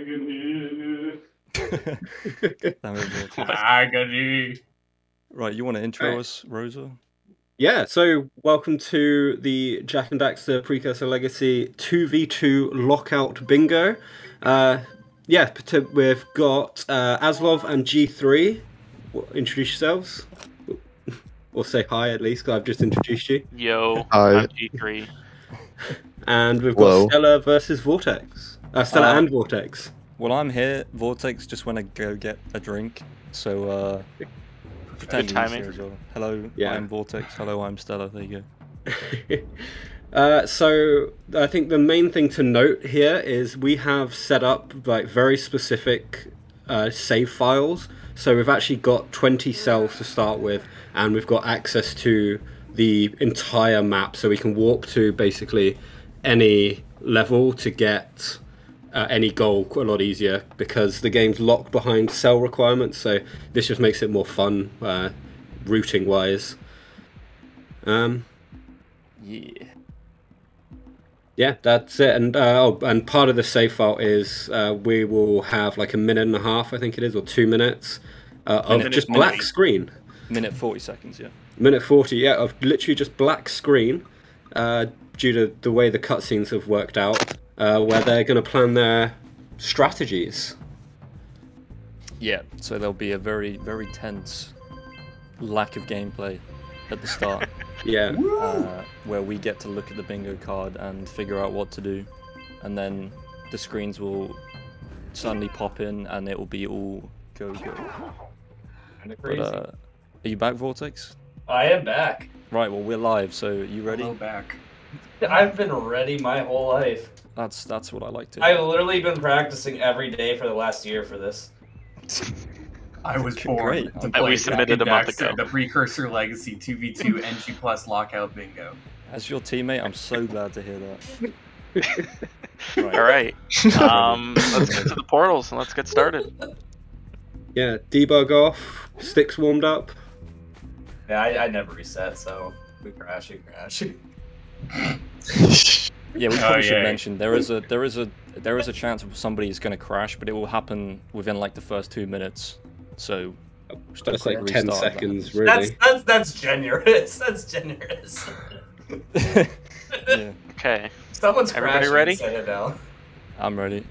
Agony. Damn it, Vortex. Agony. Right, you want to intro Right. us, Rosa? Yeah, so welcome to the Jak and Daxter Precursor Legacy 2v2 Lockout Bingo. Uh, yeah, pat- we've got uh, Aslov and G3. Introduce yourselves. Or say hi at least, 'cause I've just introduced you. Yo, Hi. I'm G3. And we've got Whoa. Stellar versus Vortex. Uh, Stellar Uh, and Vortex. Well, I'm here. Vortex just went to go get a drink, so uh, pretend he's timing. here as well. Hello, Yeah. I'm Vortex. Hello, I'm Stellar. There you go. Uh, so I think the main thing to note here is we have set up like very specific uh, save files. So we've actually got 20 cells to start with, and we've got access to the entire map, so we can walk to basically any level to get uh, any goal a lot easier because the game's locked behind cell requirements. So this just makes it more fun, uh, routing wise. Um, Yeah. Yeah, that's it. And uh, oh, and part of the save file is uh, we will have like a minute and a half, I think it is, or two minutes uh, of Minute- just minute. black screen. Minute 40 seconds, yeah. Minute forty, yeah, of literally just black screen, uh, due to the way the cutscenes have worked out, uh, where they're going to plan their strategies. Yeah, so there'll be a very, very tense lack of gameplay at the start, Yeah, uh, where we get to look at the bingo card and figure out what to do, and then the screens will suddenly pop in and it will be all go go. But uh, are you back, Vortex? I am back. Right, well we're live, so you ready? Hello back. I've been ready my whole life. That's that's what I like to. I've literally been practicing every day for the last year for this. I was Great. born to play we submitted and a month ago. the Precursor Legacy 2v2 NG Plus Lockout Bingo. As your teammate, I'm so glad to hear that. Right. All right. Um, let's get to the portals and let's get started. yeah. Debug off, sticks warmed up. Yeah, I, I never reset, so we crash, we crash. Yeah, we Oh, probably should yeah. mention there is a there is a there is a chance of somebody is going to crash, but it will happen within like the first two minutes. So just That's like ten restart if that seconds, really. That's that's that's generous. That's generous. yeah, Okay. Someone's Everybody crashing. ready? Say it. I'm ready.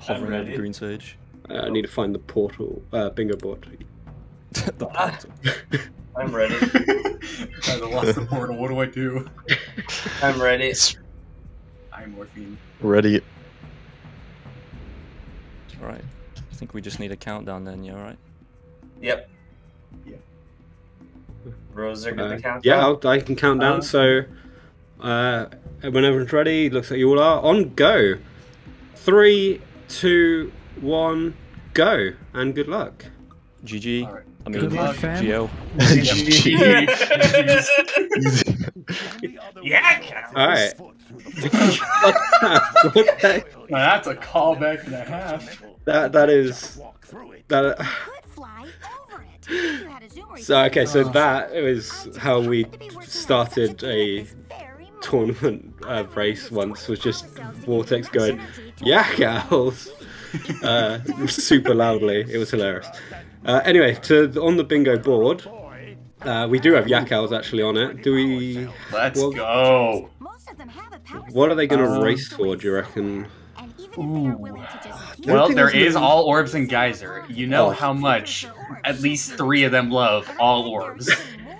Hovering over ready. green sage. Uh, I need to find the portal, uh, bingo board. the Ah. portal. I'm ready. I lost the portal. What do I do? I'm ready. I'm morphine. Ready. Right. I think we just need a countdown then. Yeah, right. Yep. Yeah. Rose are Uh, gonna count. yeah. I'll, I can count down. Uh, so, uh, when everyone's ready, looks like you all are. On go. Three, two, one, go. And good luck. GG. All right. I mean, Good luck, fam. GL. yeah. All right. okay. Now that's a callback and a half. That that is that. could fly over it. If you had a zoomer, So okay, so that was how we started a tournament uh, race once. Was just Vortex going, "Yeah, gals," uh, super loudly. It was hilarious. Uh, anyway, to on the bingo board, uh, we do have Yakows actually on it. Do we? Let's Well- go. Most of them have a power What are they going to Um, race for? Do you reckon? and even if they are willing to just One Well, there is is that- all orbs and geyser. You know Oh. how much at least three of them love all orbs.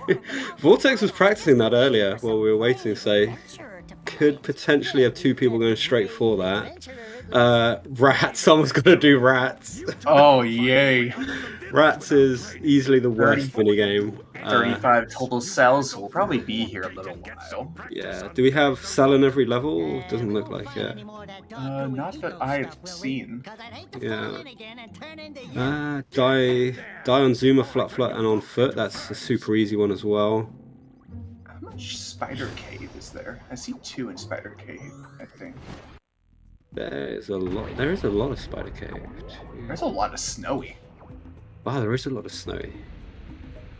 Vortex was practicing that earlier while we were waiting, so could potentially have two people going straight for that. Uh, rats. Someone's going to do rats. Oh yay! Rats is easily the worst minigame. Uh, Thirty-five total cells. So we'll probably be here a little while. yeah. Do we have cell in every level? Doesn't look like it. Uh, not that I've seen. Yeah. Uh, die, die on Zoomer, Flut Flut, and on foot. That's a super easy one as well. How much spider cave is there? I see two in spider cave. I think There's a lot. There is a lot of spider cave. too. there's a lot of snowy. Wow, there is a lot of snow.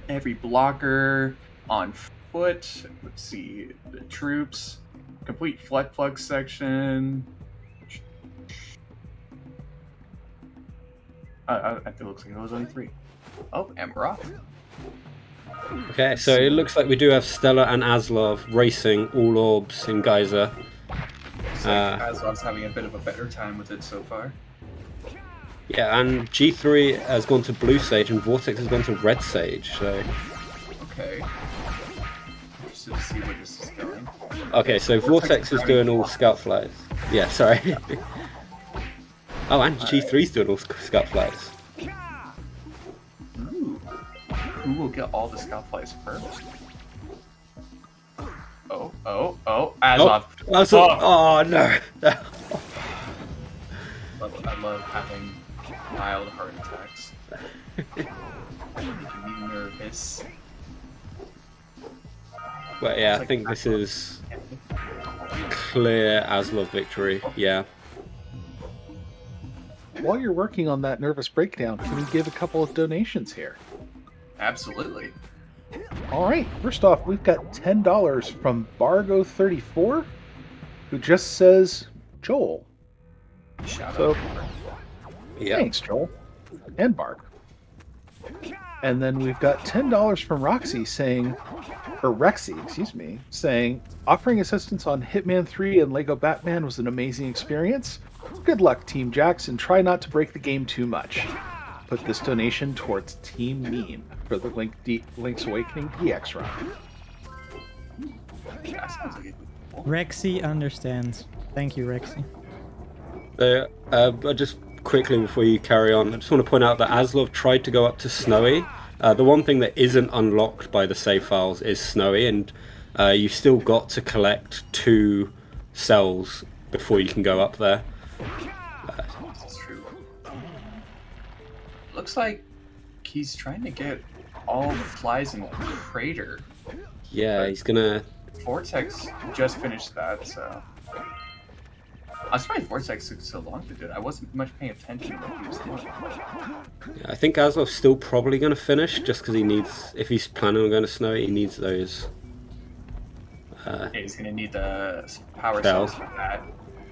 Every blocker on foot. Let's see the troops. Complete Flut Flut section. Uh, uh, it looks like it was only three. Oh, and we're. Okay, so it looks like we do have Stellar and Aslov racing all orbs in Geyser. Looks Uh, Aslov's having a bit of a better time with it so far. Yeah, and G3 has gone to Blue Sage and Vortex has gone to Red Sage. So Okay. Interested to see where this is going. okay, so Vortex is doing all scout flies. Yeah, sorry. oh, and G3's doing all scout flies. Ooh. Who will get all the scout flies first? Oh, oh, oh, Aslov. Oh, Aslov- oh. oh no. Love- I love having mild heart attacks. Making me nervous. but yeah, I think this is clear Aslov victory. Yeah. While you're working on that nervous breakdown, can we give a couple of donations here? Absolutely. All right. First off, we've got ten dollars from Bargo34, who just says Joel. Shout So out. Yeah. thanks, Joel, and Bark. And then we've got ten dollars from Roxy saying, or Rexy, excuse me, saying offering assistance on Hitman 3 and Lego Batman was an amazing experience. Good luck, Team Jax, and try not to break the game too much. Put this donation towards Team Meme for the Link D- Link's Awakening DX run. That sounds like a cool. Rexy understands. Thank you, Rexy. So, uh, but just quickly before you carry on, I just want to point out that Aslov tried to go up to Snowy. Uh, the one thing that isn't unlocked by the save files is Snowy, and uh, you've still got to collect two cells before you can go up there. True. Looks like he's trying to get all the flies in the Crater. Yeah, he's gonna. Vortex just finished that, so. I was surprised Vortex took so long to do it. I wasn't much paying attention to what he was doing. I think Aslov's still probably gonna finish just because he needs. If he's planning on going to Snowy, he needs those. Uh, Yeah, he's gonna need the power Cells. for that.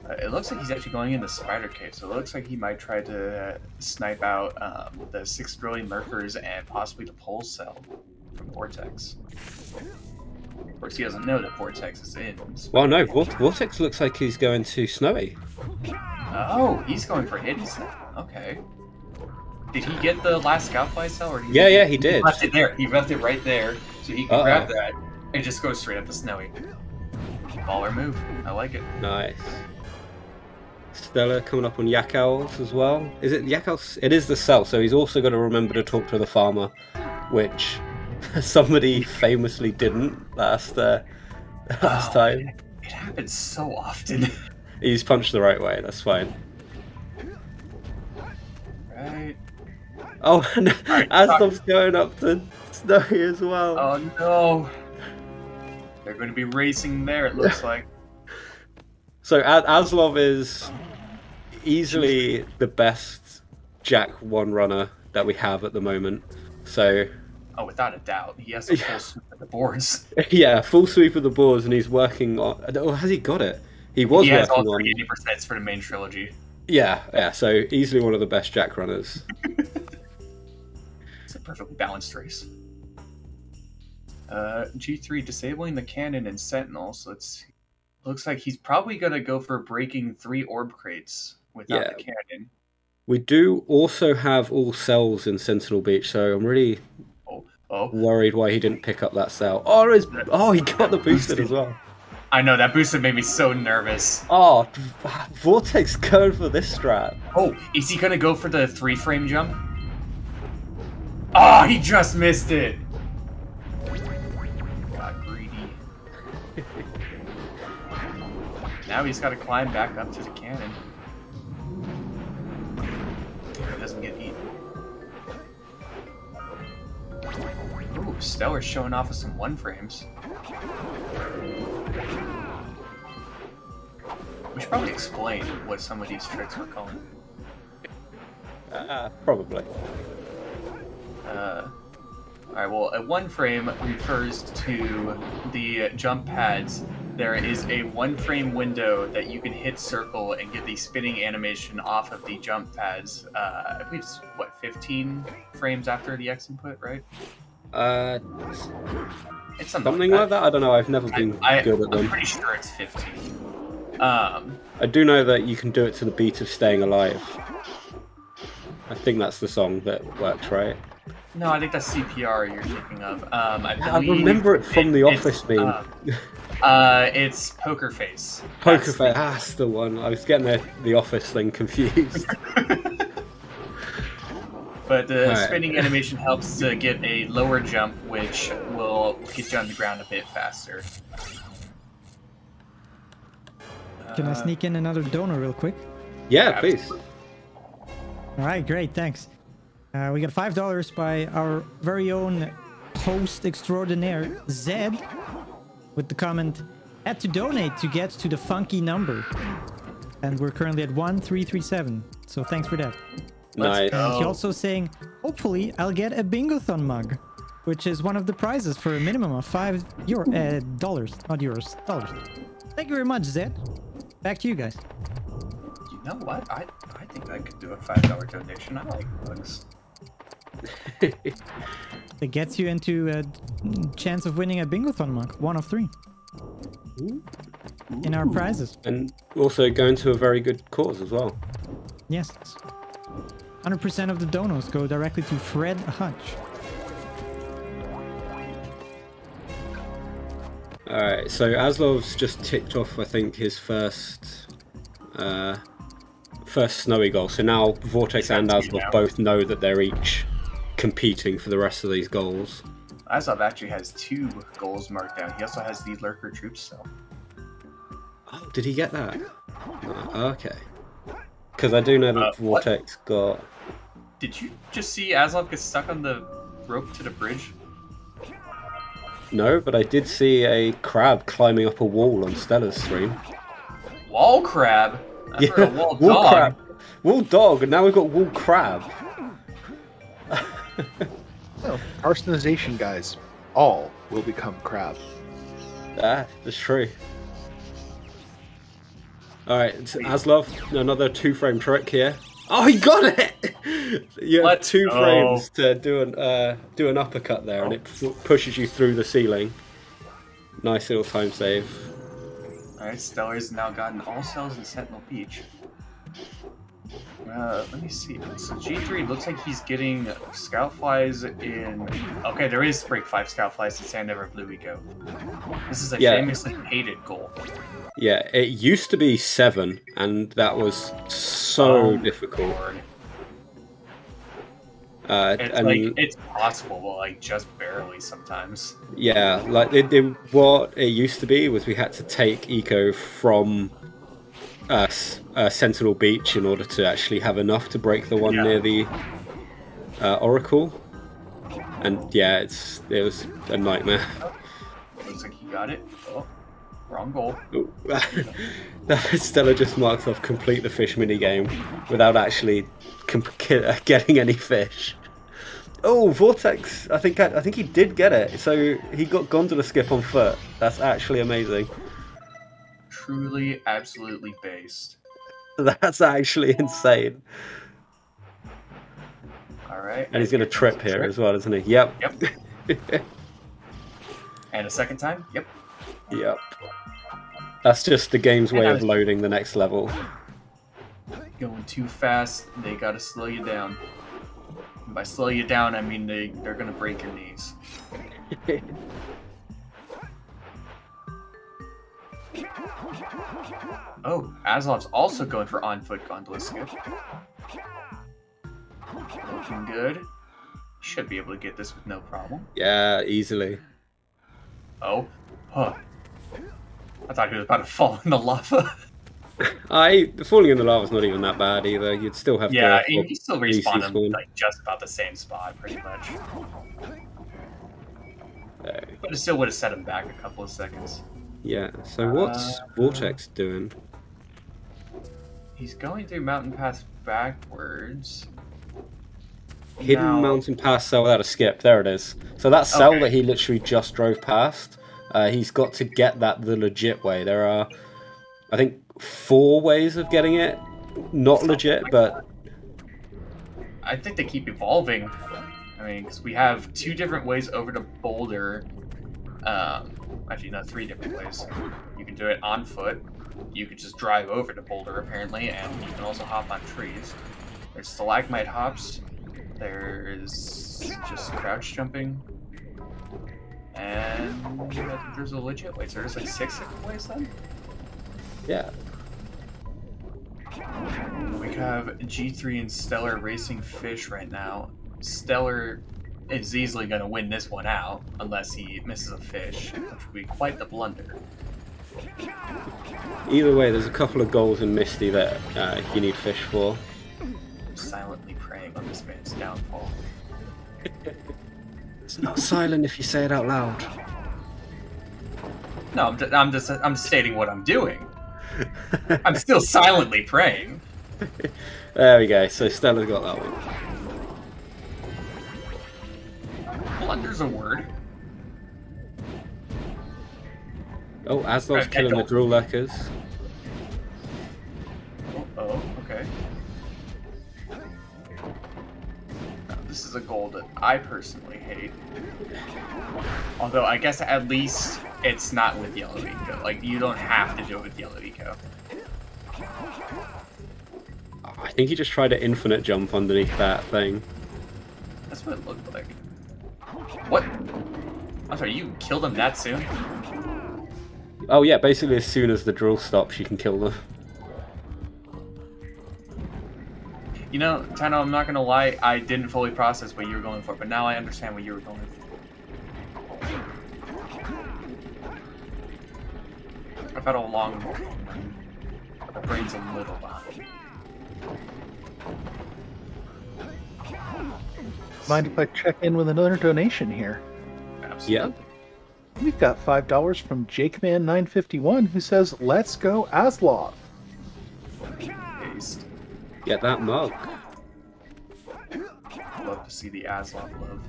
Uh, it looks like he's actually going in the spider cave, so it looks like he might try to uh, snipe out um, the six drilling lurkers and possibly the pole cell from Vortex. Of course, he doesn't know that Vortex is in. well, no, Vor- Vortex looks like he's going to Snowy. Oh, he's going for Hades. Okay. Did he get the last Scoutfly cell, or did Yeah, yeah, he did. left it there? He left it right there, so he can Uh-oh. grab that and just go straight up to Snowy. Baller move. I like it. Nice. Stellar coming up on Yakows as well. Is it Yakows? It is the cell, so he's also got to remember to talk to the farmer, which somebody famously didn't last uh, last Oh, time. It happens so often. He's punched the right way. That's fine. right. Oh, and Alright, Aslov's going up to Snowy as well. Oh no. They're going to be racing there. It looks like. So Aslov is easily the best Jak one runner that we have at the moment. So Oh, without a doubt, he has a full sweep of the boards. yeah, full sweep of the boards, and he's working on. Oh, has he got it? He was he has all working on. three eighty percent for the main trilogy. Yeah, yeah. So easily one of the best Jak runners. It's a perfectly balanced race. Uh, G3 disabling the cannon and sentinel. So it's looks like he's probably gonna go for breaking three orb crates without Yeah. the cannon. We do also have all cells in Sentinel Beach, so I'm really Oh, worried why he didn't pick up that cell. Oh, his, oh, he got the boosted as well. I know that boosted made me so nervous. Oh, Vortex going for this strat. Oh, is he gonna go for the three frame jump? Oh, he just missed it. Got greedy. now he's got to climb back up to the cannon. He doesn't get eaten. Ooh, Stellar's showing off with some one frames. We should probably explain what some of these tricks we're calling. Uh, probably. Uh, Alright, well, a one frame refers to the jump pads there is a one frame window that you can hit circle and get the spinning animation off of the jump pads. Uh, I believe it's what 15 frames after the X input, right? Uh, It's something, something like that. I don't know. I've never been I, good at them. I'm pretty sure it's 15. Um, I do know that you can do it to the beat of "Staying Alive." I think that's the song that works, right? no, I think that's CPR you're thinking of. Um, I, I remember it from The Office meme. uh, uh, it's Poker Face. Poker That's Face. That's the one. I was getting the the Office thing confused. But the Alright. spinning animation helps to get a lower jump, which will get you on the ground a bit faster. Can I Uh, sneak in another donor real quick? yeah, please. All right, great, thanks. Uh, we got five dollars by our very own host extraordinaire Zed, with the comment: "Had to donate to get to the funky number," and we're currently at one three three seven. So thanks for that. Nice. And he Oh. also saying, "Hopefully, I'll get a Bingothon mug." Which is one of the prizes for a minimum of five euro, uh, dollars, not euros, dollars. Thank you very much, Zed. Back to you guys. You know what? I I think I could do a five dollar donation. I like bugs. It gets you into a chance of winning a Bingothon mug, one of three. In our prizes. And also going to a very good cause as well. Yes. 100% of the donos go directly to Fred Hutch. Alright, so Aslov's just ticked off, I think, his first uh, first snowy goal. So now Vortex and Aslov both know that they're each competing for the rest of these goals. Aslov actually has two goals marked down. He also has the lurker troops cell. Oh, did he get that? Uh, okay. Because I do know that Uh, what? Vortex got. Did you just see Aslov get stuck on the rope to the bridge? No, but I did see a crab climbing up a wall on Stellar's stream. Wall crab. I've Yeah, wall wall dog. crab. Wall dog, and now we've got wall crab. No, carcinization guys, all will become crab. Ah, that's true. Alright, it's Aslov, another two frame trick here. Oh, he got it! you have Let's two go. frames to do an uh, do an uppercut there, and it f- pushes you through the ceiling. Nice little time save. Alright, Stellar's now gotten all cells in Sentinel Beach. Uh, let me see. So G3 looks like he's getting scout flies in. Okay, there is break five scout flies in Sandover Blue Eco. This is a Yeah. famously hated goal. Yeah, it used to be seven, and that was so Oh, difficult. Uh, It's and like it's possible, but like just barely sometimes. Yeah, like it, it, what it used to be was we had to take eco from uh, uh, Sentinel Beach in order to actually have enough to break the one Yeah. near the uh, Oracle. And yeah, it's it was a nightmare. Looks like he got it. Oh, wrong goal. Stellar just marks off complete the fish mini game without actually comp- getting any fish. Oh, Vortex! I think I think he did get it. So he got gondola skip on foot. That's actually amazing. Truly, absolutely based. That's actually insane. All right. And he's going to trip here as well, isn't he? Yep. Yep. And a second time. Yep. Yep. That's just the game's way of loading the next level. Going too fast, they gotta slow you down. And by slow you down, I mean they they're gonna break your knees. Oh, Aslov's also going for on foot gondola skip. Looking good. Should be able to get this with no problem. Yeah, easily. Oh, huh. I thought he was about to fall in the lava. I falling in the lava's not even that bad either. You'd still have yeah, to. he, he still DC respawned like just about the same spot, pretty much. But it still would have set him back a couple of seconds. Yeah. So what's Uh, Vortex doing? He's going through mountain pass backwards. Hidden Now- mountain pass cell without a skip. There it is. So that cell Okay. that he literally just drove past. Uh, he's got to get that the legit way. There are, I think, four ways of getting it. Not legit, but I think they keep evolving. I mean, because we have two different ways over to Boulder. Um, actually, no, three different ways. You can do it on foot. You could just drive over to Boulder, apparently, and you can also hop on trees. There's stalagmite hops. There's just crouch jumping. And I think there's a legit way. So there's like six different ways then? yeah. We have G3 and Stellar racing fish right now. Stellar is easily going to win this one out unless he misses a fish, which would be quite the blunder. Either way, there's a couple of goals in Misty that uh, you need fish for. Silently preying on this man's downfall. It's not silent if you say it out loud. No, I'm, I'm just I'm stating what I'm doing. I'm still silently praying. There we go. So Stellar's got that one. Blunder's a word. Oh, Aslov's Right, uh, killing the drill lurkers. Oh, oh, okay. Now, this is a goal that I personally hate. Although I guess at least it's not with Yellow Eco. Like you don't have to do it with Yellow Eco. I think he just tried an infinite jump underneath that thing. That's what it looked like. What? I'm sorry, you killed them that soon? Oh yeah, basically as soon as the drill stops, you can kill them. You know, Tano, I'm not gonna lie, I didn't fully process what you were going for, but now I understand what you were going for. I've had a long my brain's a little behind. Mind if I check in with another donation here? Absolutely. Yeah. We've got five dollars from JakeMan951 who says, "Let's go Aslov." Get that mug. I Love to see the Aslov love.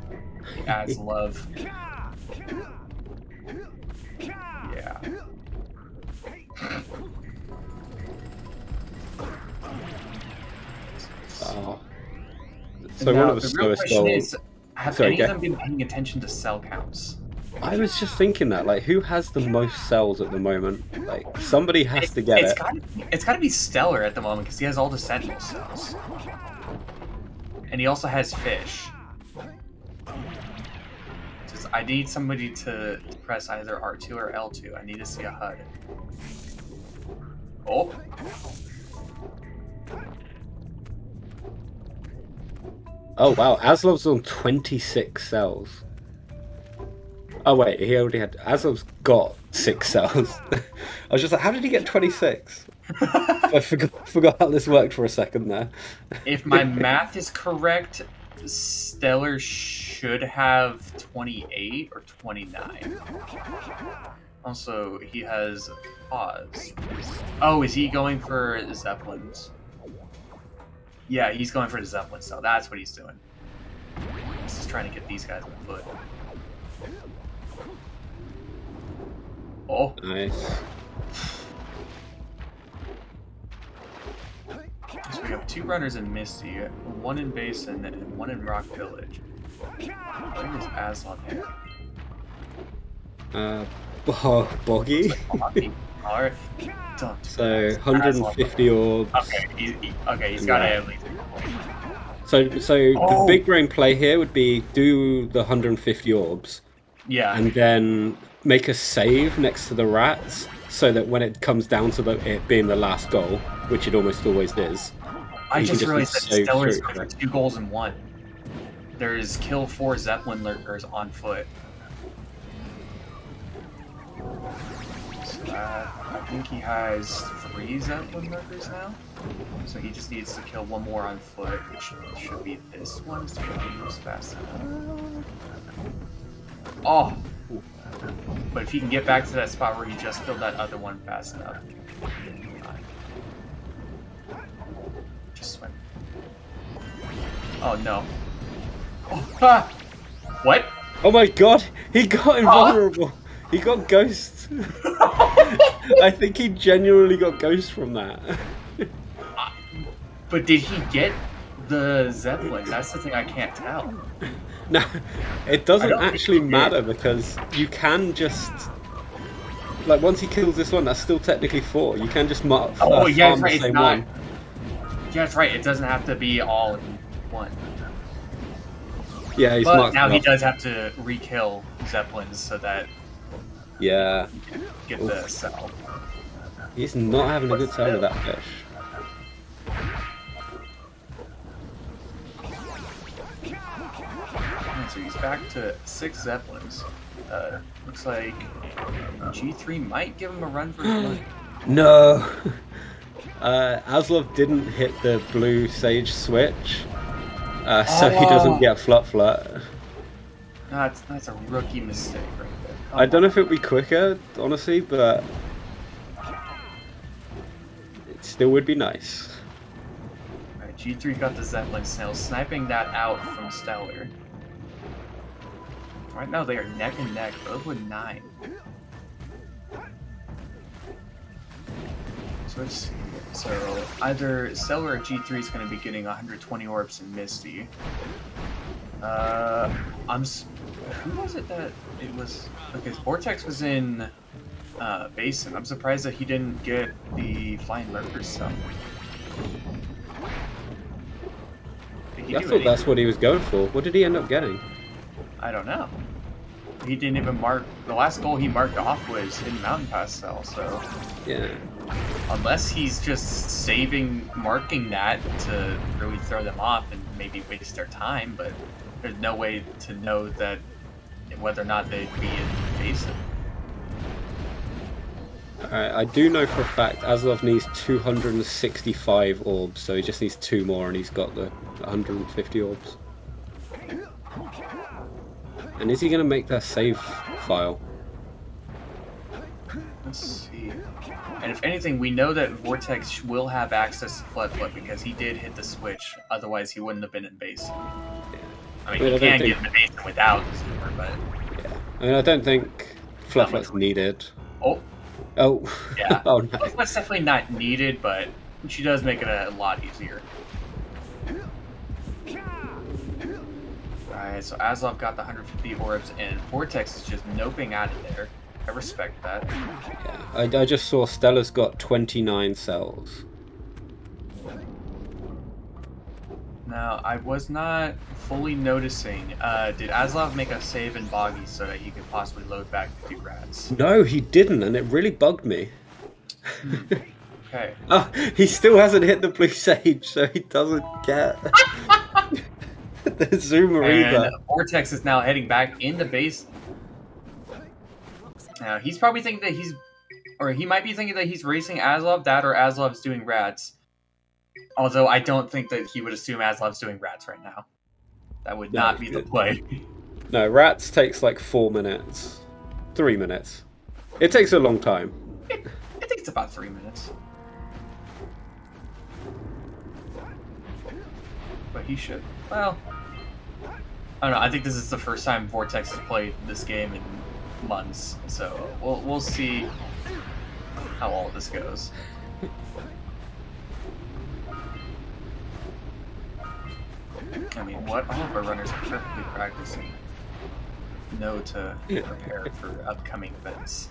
The Aslov. Yeah. Oh. So Now, one of the, the real question goals. is, have Sorry, any of them been paying attention to cell counts? I was just thinking that, like, who has the most cells at the moment? Like, somebody has to get it's it. Gotta, it's got to be Stellar at the moment because he has all the Sentinel cells, and he also has fish. Just, I need somebody to press either R2 or L2. I need to see a HUD. Oh, Oh wow, Aslov's on 26 cells. Oh wait, he already had. Aslov's got six cells. I was just like, how did he get 26? I forgot, forgot how this worked for a second there. if my math is correct, Stellar should have 28 or 29. Also, he has pause. Oh, is he going for Zeppelins? Yeah, he's going for the Zeppelin cell. That's what he's doing. He's just trying to get these guys on foot. Oh, Nice. so we have two runners in Misty, one in Basin, and one in Rock Village. Where is Aslov here? Uh, bo- boggy. Alright. Don't So 150 orbs. Okay, he, he, okay, he's got at least. So, so Oh. the big brain play here would be do the 150 orbs Yeah, and then make a save next to the rats, so that when it comes down to the, it being the last goal, which it almost always is, I just just realized that Stellar's for two goals in one. There's kill four Zeppelin lurkers on foot. So, uh, I think he has three Zeppelin lurkers now. So he just needs to kill one more on foot, which should be this one to get moves fast enough. Oh! But if he can get back to that spot where he just killed that other one fast enough. Just swim. Oh no. Oh, ah! What? Oh my god, he got invulnerable. He got ghost. I think he genuinely got ghost from that. But did he get the Zeppelin? That's the thing I can't tell. No, it doesn't actually matter because you can just like once he kills this one, that's still technically four. You can just mark. Oh uh, yeah, that's right. the It's not. one. Yeah, that's right. It doesn't have to be all in one. Yeah, he's But now he off. does have to re-kill Zeppelins so that Yeah, get he's not having a good time with that fish. So he's back to six Zeppelins. Uh, looks like G3 might give him a run for his money. No. Uh, Aslov didn't hit the blue sage switch, uh, so he doesn't Oh. get flut flut. That's that's a rookie mistake right. I don't know if it'd be quicker, honestly, but it still would be nice. Alright, G3 got the Zeppelin snail, sniping that out from Stellar. Right now they are neck and neck, both with nine. So let's see. So either Stellar or G3 is going to be getting 120 orbs in Misty. Uh, I'm. Who was it that it was? Okay, Vortex was in uh, Basin. I'm surprised that he didn't get the Flying Lurker stuff. I thought that's what he was going for. What did he end up getting? I don't know. He didn't even mark. The last goal he marked off was in Mountain Pass cell, so Yeah. unless he's just saving marking that to really throw them off and maybe waste their time, but there's no way to know that whether or not they'd be in basin. Alright, I do know for a fact Aslov needs 265 orbs, so he just needs two more and he's got the 150 orbs. And is he going to make that save file? Let's see. And if anything, we know that Vortex will have access to Flut Flut because he did hit the switch. Otherwise, he wouldn't have been in basin. I mean, I he don't can think- get in the without Zoomer, but I mean, I don't think Flut Flut's needed. oh, Oh, Yeah. oh no. That's definitely not needed, but she does make it a lot easier. Alright, so Aslov got the 150 orbs, and Vortex is just noping out of there. I respect that. Yeah. I, I just saw Stellar's got 29 cells. Now, I was not fully noticing. Uh, did Aslov make a save in Boggy so that he could possibly load back the two rats? No, he didn't, and it really bugged me. Okay. Oh, he still hasn't hit the blue sage, so he doesn't get the zoomer And either. Vortex is now heading back in the base. Now he's probably thinking that he's, or he might be thinking that he's racing Aslov. That or Aslov's doing rats. Although I don't think that he would assume Aslov's doing rats right now. That would No, not be the play. No, rats takes like four minutes, three minutes. It takes a long time. I think it's about three minutes. But he should. Well, I don't know. I think this is the first time Vortex has played this game in months, so we'll we'll see how all this goes. I mean, what all of our runners are perfectly practicing know to prepare for upcoming events.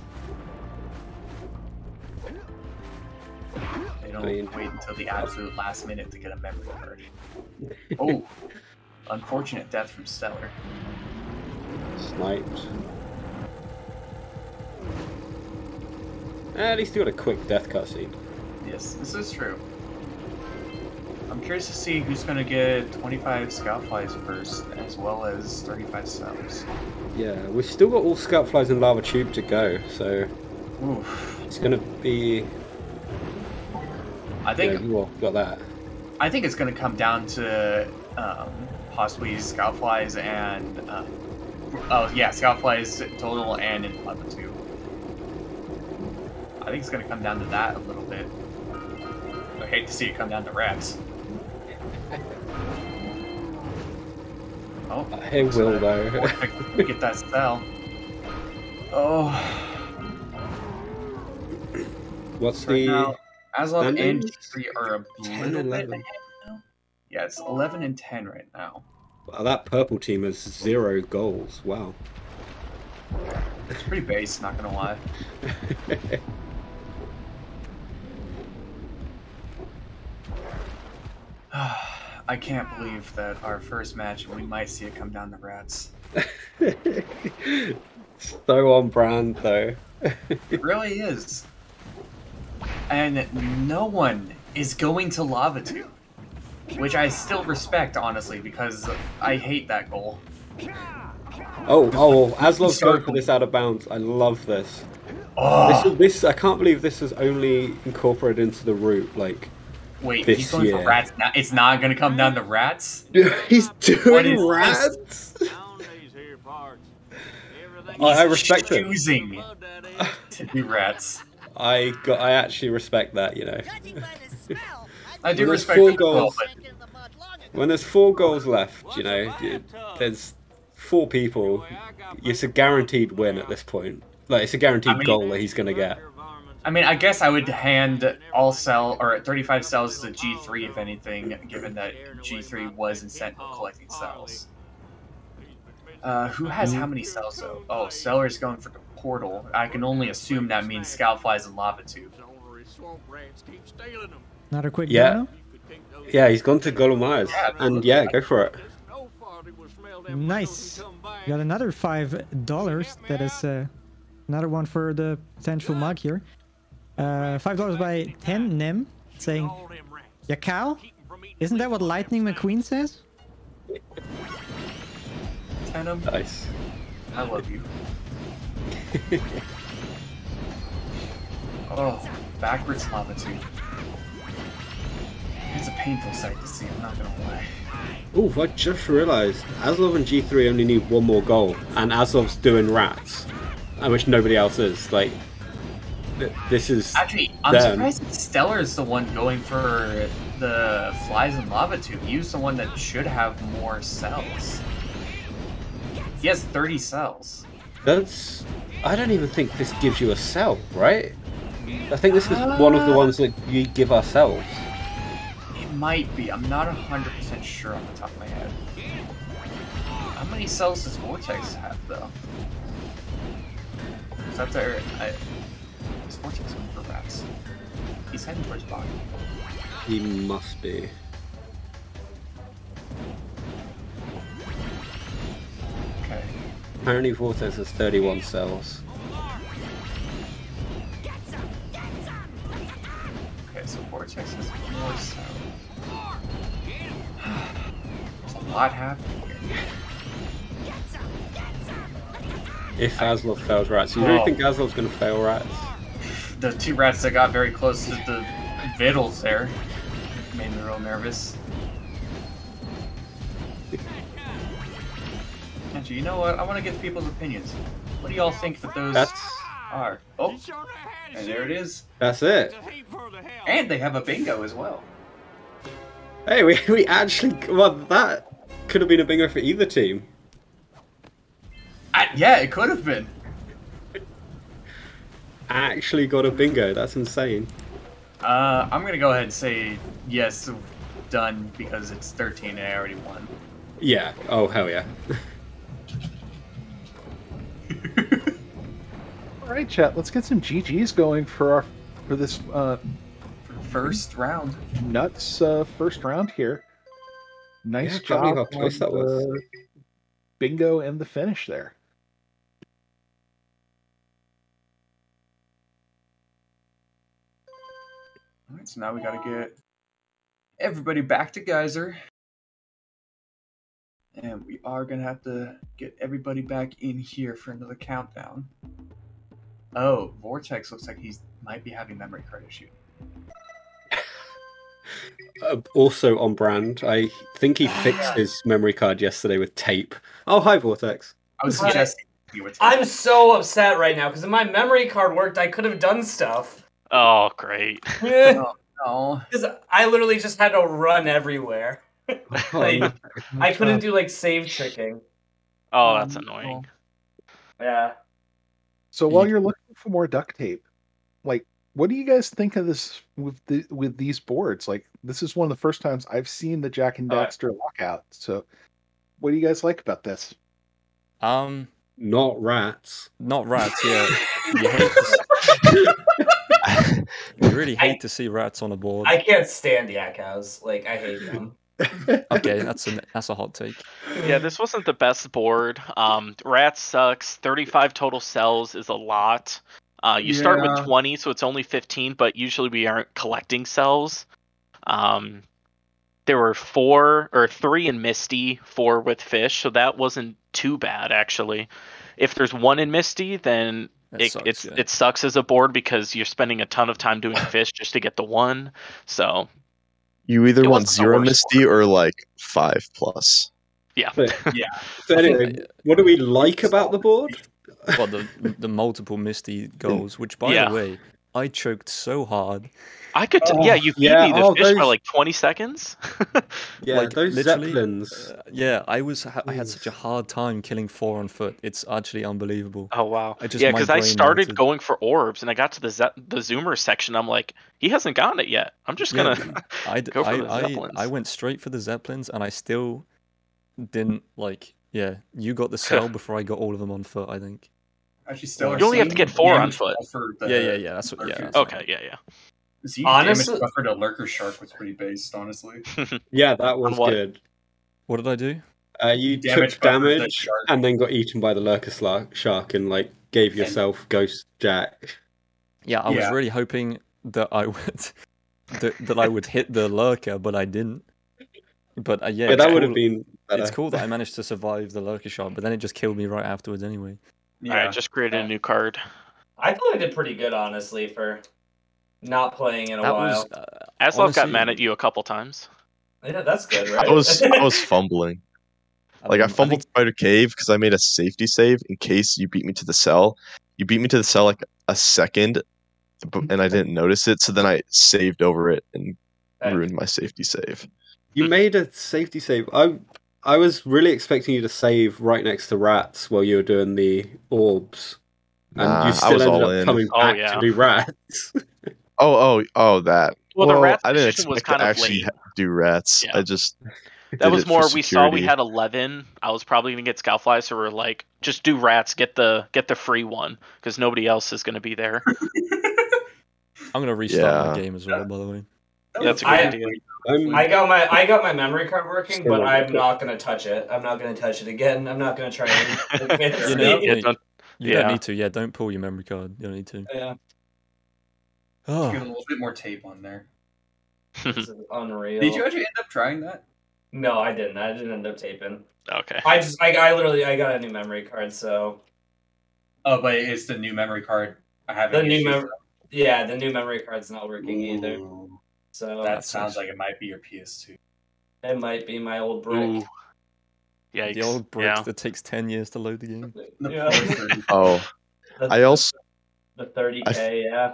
They don't wait until the absolute last minute to get a memory card. Oh, unfortunate death from Stellar. Sniped. At least you got a quick death cutscene. Yes, this is true. I'm curious to see who's going to get 25 scout flies first, as well as 35 subs. Yeah, we've still got all scout flies and lava tube to go, so Oof. it's gonna be. I think yeah, well, got that. I think it's going to come down to um, possibly scout flies and um, oh yeah, scout flies total and in level two. I think it's going to come down to that a little bit. I hate to see it come down to rats. Oh, It will though. get that spell. Oh, What's right the? now, Aslov and standings? G3 are a 10, little bit 11. ahead now. Yeah, it's 11 and 10 right now. Wow, that purple team has zero goals. Wow. It's pretty base, not gonna lie. I can't believe that our first match, we might see it come down to rats. so on brand though. It really is. And no one is going to Lava Tube. Which I still respect, honestly, because I hate that goal. Oh, oh, Aslov's going for this out of bounds. I love this. Oh, This, this, I can't believe this is only incorporated into the route. Like, wait, this he's going year. for rats now. It's not going to come down to rats? he's What doing is this? rats. I, I respect it. choosing to do rats. I got. I actually respect that. You know, I do Well, respect four it well, goals. when there's four goals left, you know, there's four people. It's a guaranteed win at this point. Like, it's a guaranteed I mean- goal that he's gonna get. I mean, I guess I would hand all cell or 35 cells to G3 if anything, given that G3 was in Sentinel collecting cells. Uh, who has how many cells though? Oh, Stellar's going for the portal. I can only assume that means Scout flies and lava tube. Another quick Yeah. dono. Yeah, he's gone to Golomires, Yeah, and yeah, go for it. Nice. Got another five dollars. That is uh, another one for the potential mug here. Uh, five dollars by ten Nem saying, "Ya cow." Isn't that what Lightning McQueen says? Venom, Nice. I love you. oh, backwards lava tube. It's a painful sight to see, I'm not gonna lie. Oh, I just realised Aslov and G3 only need one more goal, and Aslov's doing rats, and which nobody else is. Like, th- this is Actually, I'm Them. surprised Stellar is the one going for the flies and lava tube. He was the one that should have more cells. He has 30 cells. that's. I don't even think this gives you a cell, right? I think this is one of the uh, ones that you give ourselves. It might be. I'm not 100% sure on the top of my head. How many cells does Vortex have, though? Is that there? I, is Vortex going for rats? He's heading towards Boggy. He must be. Okay. Apparently, Vortex has 31 cells. Okay, so Vortex has more cells. There's a lot happening here. If Aslov fails rats, you don't Oh. think Aslov's going to fail rats? The two rats that got very close to the vittles there made me real nervous. Actually, you know what? I want to get people's opinions. What do y'all think that those That's are? Oh, and there it is. that's it. And they have a bingo as well. Hey, we, we actually well that could have been a bingo for either team. I, yeah, it could have been. Actually got a bingo. That's insane. Uh, I'm gonna go ahead and say yes, done because it's 13 and I already won. Yeah. Oh hell yeah. All right, chat. Let's get some GGs going for our for this uh, First round. nuts uh, first round here. Nice Yeah, I can't job how close on that was. the bingo and the finish there. Alright, so now we gotta get everybody back to Geyser. And we are gonna have to get everybody back in here for another countdown. Oh, Vortex looks like he's might be having memory card issue. Uh, also on brand. I think he fixed his memory card yesterday with tape. Oh hi Vortex. I was Right. suggesting you would I'm so upset right now because if my memory card worked, I could have done stuff. Oh, great. No, Because Oh, I literally just had to run everywhere. Oh, Like, no. I couldn't do like save tricking. Oh, that's Um, annoying. Yeah. So while Ye- you're looking for more duct tape, like what do you guys think of this with the with these boards? Like this is one of the first times I've seen the Jak and Daxter lockout. So what do you guys like about this? Um, Not rats. not rats. Yeah, you hate to s- you really I- hate to see rats on a board. I can't stand Yakows. Like I hate them. Okay, that's a that's a hot take. Yeah, this wasn't the best board. Um, Rat sucks. 35 total cells is a lot. Uh, you start with 20, so it's only 15, but usually we aren't collecting cells. Um, there were four or three in Misty, four with Fish, so that wasn't too bad actually. If there's one in Misty, then That it, sucks, it's yeah. it sucks as a board because you're spending a ton of time doing Fish just to get the one. So You either want zero worst Misty or like five plus. yeah, But- Yeah. So anyway, what do we like about the board? Well, the the multiple misty goals, which by Yeah. the way, I choked so hard. I could. T- Oh, yeah, you beat yeah, me the oh, Fish by those- like 20 seconds. Yeah, Like, those zeppelins. Uh, yeah, I was ha- I had such a hard time killing four on foot. It's actually unbelievable. Oh wow! I just- yeah, because I started melted. going for orbs, and I got to the ze- the zoomer section. I'm like, he hasn't gotten it yet. I'm just Yeah, gonna. I, d- Go for I, the I, Zeppelins. I went straight for the zeppelins, and I still didn't like. Yeah, you got the cell before I got all of them on foot. I think. Actually, still. You only have to get four on foot. Yeah, yeah, yeah. That's what. Yeah. Lurker. That's okay, yeah, yeah. See, Honestly- damage buffer to Lurker Shark was pretty based, honestly. Yeah, that was what? good. What did I do? Uh, you Damage took buffer to damage shark. and then got eaten by the lurker slar- shark and like gave yourself Ghost Jak. Yeah, I was Yeah. really hoping that I would that, that I would hit the lurker, but I didn't. But uh, yeah, Yeah, it's that would have cool- been. Better. It's cool that I managed to survive the lurker shark, but then it just killed me right afterwards anyway. Yeah. All right, just created a new card. I thought I did pretty good, honestly, for not playing in a That while. was uh, Aslov got mad at you a couple times. Yeah, that's good, right? I was I was fumbling. Like I um, fumbled think- Spider Cave because I made a safety save in case you beat me to the cell. You beat me to the cell like a second, and I didn't notice it. So then I saved over it and ruined my safety save. You made a safety save. I I was really expecting you to save right next to rats while you were doing the orbs, and Nah, you still ended up in. coming Oh, back yeah. to do rats. Oh oh oh that. Well, the rat I didn't position was expect to kind of actually late. do rats. Yeah. I just That was more. We saw we had eleven. I was probably gonna get Scoutfly, so we're like, just do rats. Get the get the free one because nobody else is gonna be there. I'm gonna restart my game as well, by the way. Yeah, that's a good I- idea. I'm, I got my I got my memory card working, but I'm good. not gonna touch it. I'm not gonna touch it again. I'm not gonna try and You me. know, Yeah, don't- you yeah. don't need to. Yeah, don't pull your memory card. You don't need to. Yeah, ah. Oh, Get a little bit more tape on there. this is unreal. Did you actually end up trying that? No, I didn't. I didn't end up taping. okay. I just I, I literally I got a new memory card, so Oh, but it's the new memory card. I have the new memory. Yeah, the new memory card's not working either. Ooh, So That That sounds like it might be your PS2. it might be my old brick. Ooh. Yikes. the old brick Yeah. that takes ten years to load the game. Yeah. Oh The, I also the 30k, yeah.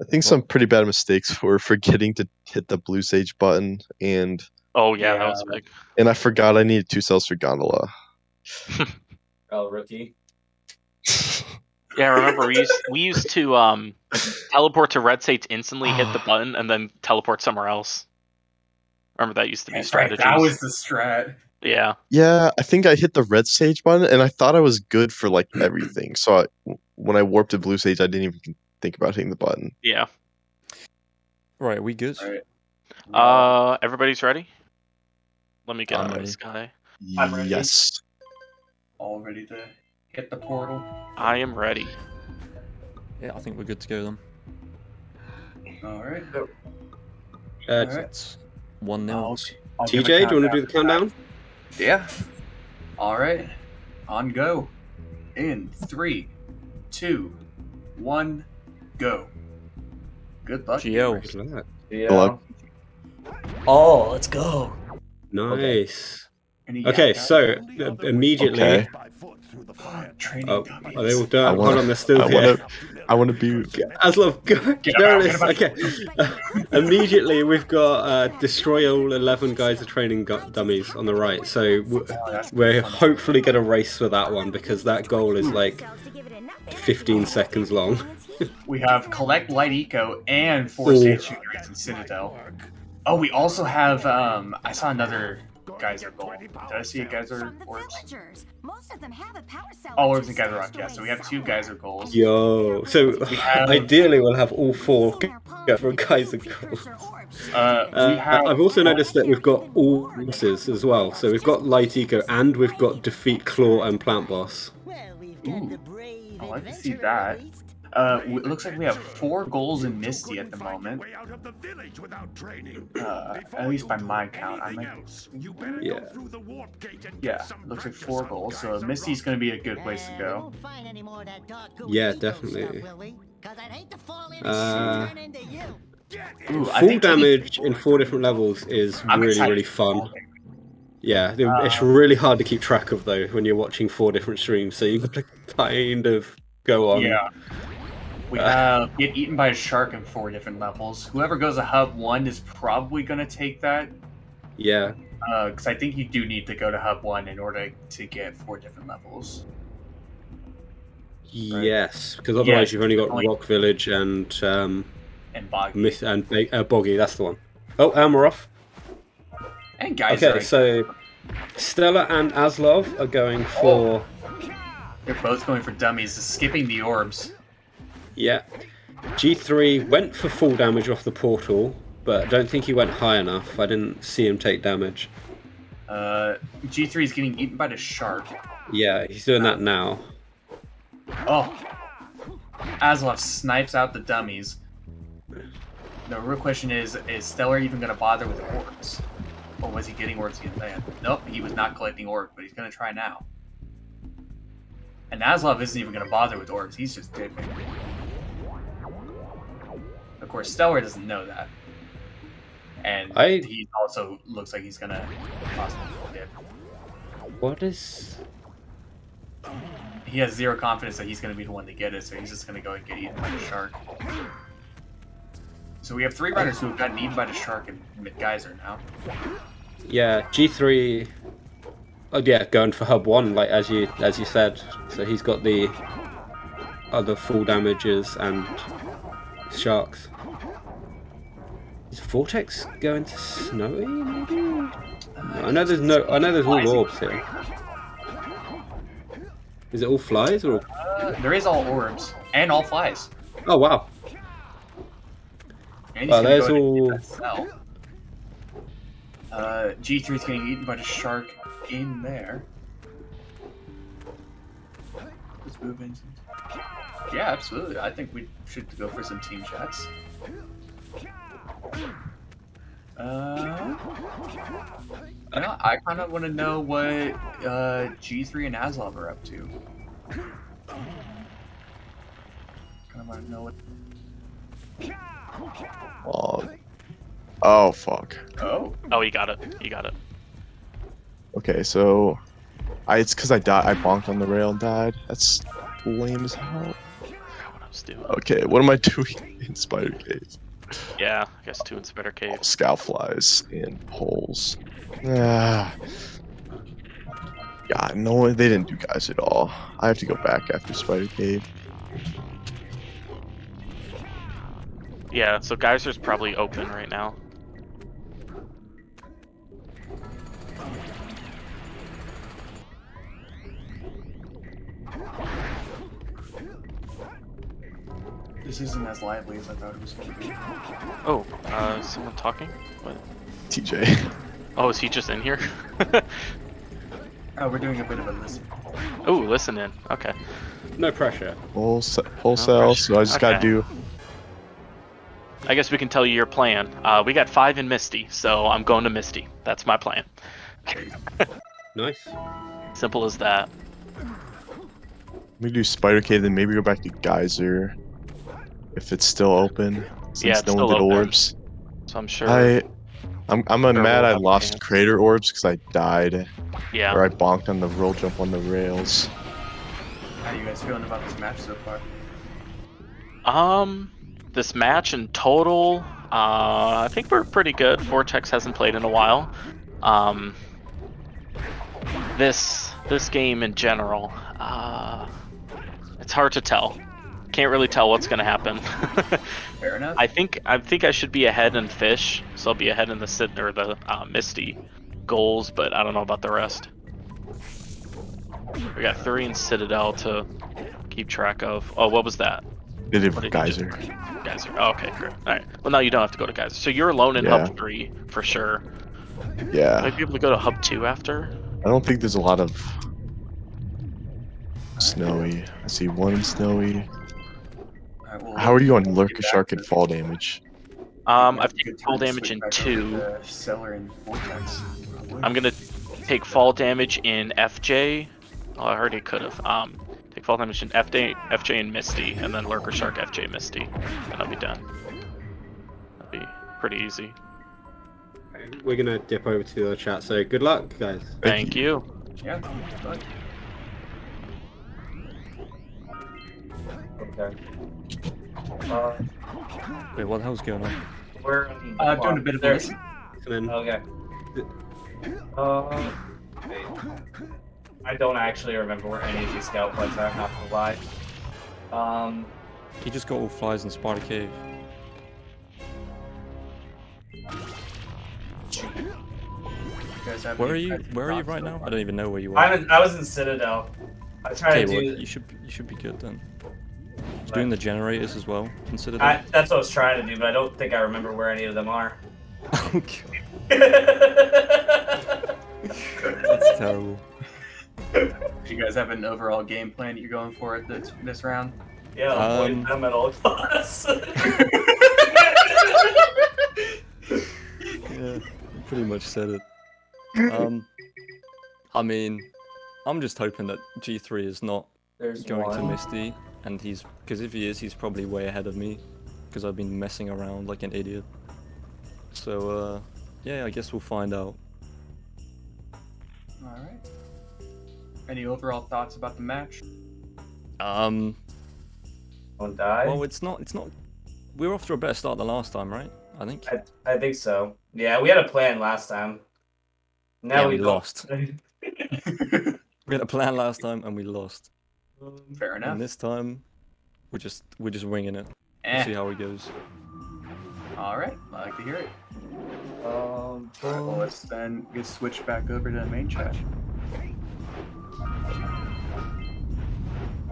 I think some pretty bad mistakes for forgetting to hit the blue sage button and Oh yeah, that was big. and I forgot I needed two cells for gondola. oh, rookie. Yeah, I remember we used we used to um teleport to red sage instantly, hit the button, and then teleport somewhere else. Remember that used to be That's right. strategy. That was the strat. Yeah. Yeah, I think I hit the red sage button and I thought I was good for like everything. So I, when I warped to blue sage, I didn't even think about hitting the button. Yeah. Right, we good? Right. Uh, everybody's ready. Let me get I'm on ready. this guy. I'm ready. Yes. all ready to hit the portal. I am ready. Yeah, I think we're good to go then. All right. uh, Alright. That's one nil. I'll- I'll TJ, do you want to do the countdown? Yeah. All right. On go. In three, two, one, go. Good luck. Geo. gamers. Look. Yeah. Hello? Oh, let's go. Nice. Any Okay, yak so guys? Uh, immediately Okay. Training Oh, dummies. are they all I wanna- Hold on, they're still I here. want to. I want to be. Aslov, go. Get there him it out, Okay. Immediately, we've got uh, destroy all 11 guys are training gu- dummies on the right. So w- we're hopefully going to race for that one because that goal is like 15 seconds long. We have collect light eco and four Ooh. stage shooters in Citadel. Oh, we also have. Um, I saw another geyser goal. Did I see a geyser orbs? Villagers. Most of them have a power cell. Oh, orbs and geyser rock. stashed Yeah, so we have two geyser goals. Yo. So have- ideally, we'll have all four go for guys and girls. Uh, we Uh, have. I've also noticed that we've got all bosses as well. So we've got Light Eco and we've got Defeat Claw and Plant Boss. Ooh, I like to see that. Uh, it looks like we have four goals in Misty at the moment. Uh, at least by my count. I might, Yeah. yeah, looks like four goals. So Misty's going to be a good place to go. Yeah, definitely. Uh, Ooh, full damage in four different levels is really really fun. Yeah, it- it's Uh, really hard to keep track of though when you're watching four different streams. So you got to kind of go on. Yeah. We Uh, have get eaten by a shark in four different levels. Whoever goes to hub one is probably going to take that. Yeah. Because I think you do need to go to hub one in order to get four different levels. Yes, because otherwise Yeah, you've only got only- Rock Village and um, And Boggy. Myth and uh, Boggy. That's the one. Oh, and we're off. And guys, Okay, so Stellar and Aslov are going for they're both going for dummies, skipping the orbs. Yeah. G3 went for full damage off the portal, but I don't think he went high enough. I didn't see him take damage. Uh, G3 is getting eaten by the shark. Yeah, he's doing that now. Oh. Aslov snipes out the dummies. The real question is, is Stellar even going to bother with orbs? Or was he getting orbs in land? Nope, he was not collecting orbs, but he's going to try now. And Aslov isn't even going to bother with orbs, he's just dipping. Of course, Stellar doesn't know that. And I- he also looks like he's going to possibly dip. What is? He has zero confidence that he's going to be the one to get it, so he's just going to go and get eaten by the shark. So we have three runners who have gotten eaten by the shark and Geyser now. Yeah, G3. Oh yeah, going for hub one, like as you as you said. So he's got the other full damages and sharks. Is Vortex going to Snowy? Maybe. I know there's no. I know there's all orbs here. Is it all flies or? Uh, there is all orbs and all flies. Oh wow! And he's Well, there's all-. Uh, G3 is getting eaten by the shark in there. Let's move into. Yeah, absolutely. I think we should go for some team chats. Uh, I, don't- I kind of want to know what uh, G3 and Aslov are up to. Kind of want to know what. Oh, oh fuck. Oh, Oh, you got it. You got it. Okay, so I it's because I died. I bonked on the rail and died. That's lame as hell. What I was doing. Okay, what am I doing in Spider Cave? Yeah, I guess two in Spider Cave. Scout flies and poles. Ah. God, no. They didn't do guys at all. I have to go back after Spider Cave. Yeah, so Geyser's probably open right now. This isn't as lively as I thought it was going to be. Oh, uh, someone talking? What? TJ. Oh, is he just in here? Oh, we're doing a bit of a listen. oh, listen in. Okay. No pressure. Whole, ce- whole cell, so I just gotta do. I guess we can tell you your plan. Uh, we got five in Misty, so I'm going to Misty. That's my plan. Nice. Simple as that. We do Spider Cave, then maybe go back to Geyser. If it's still open. Since Yeah, it's no one still did open. orbs. So I'm sure. I. I'm, I'm Sure, mad I lost chance. crater orbs because I died. yeah. Or I bonked on the roll jump on the rails. How are you guys feeling about this match so far? Um, this match in total, uh, I think we're pretty good. Vortex hasn't played in a while. Um, this this game in general, uh, it's hard to tell. Can't really tell what's gonna happen. Fair enough. I think I think I should be ahead in fish, so I'll be ahead in the sit or the uh, misty goals, but I don't know about the rest. We got three in Citadel to keep track of. Oh, what was that? Did it What did you Geyser. just- Geyser. Oh, okay, great. All right. Well, now you don't have to go to Geyser. So you're alone in Yeah. Hub Three for sure. Yeah. Might be able to go to Hub Two after. I don't think there's a lot of snowy. I see one snowy. Alright, well, How are you on we'll Lurker Shark and fall damage? Um, I've taken fall damage in two. to Stellar and Vortex. probably. I'm gonna take fall damage in FJ. Oh, I already could have. Um, take fall damage in FJ, FJ and Misty, and then Lurker Shark, FJ, Misty, and I'll be done. That'll be pretty easy. We're gonna dip over to the chat. So good luck, guys. Thank you. Yeah, Okay. Uh, Wait, what the hell's going on? where? uh, doing a bit of this. And then Okay. Uh, wait. I don't actually remember where any of these scout points are. I'm not gonna lie. Um, He just got all flies in Spider Cave. You guys have Where are you? Where are you right now? I don't even know where you are. I'm in, I was in Citadel. I tried Okay, to well, you should you should be good then. You're doing the generators as well. Consider I, that. that's what I was trying to do, but I don't think I remember where any of them are. okay, that's terrible. Do you guys have an overall game plan you're going for at this this round? avoid Um, them at all costs. Yeah, you pretty much said it. Um, I mean, I'm just hoping that G3 is not There's going to one. Misty, and he's because if he is, he's probably way ahead of me, because I've been messing around like an idiot. So, uh, yeah, I guess we'll find out. All right. Any overall thoughts about the match? Um, Don't die. well, it's not, it's not. We're off to a better start than last time, right? I think. I, I think so. Yeah, we had a plan last time. Now Yeah, we, we lost. We had a plan last time and we lost. Fair enough. And this time, we're just we're just winging it. We'll Eh. see how it goes. All right, I like to hear it. Um, All right, well, let's then get switched back over to the main chat.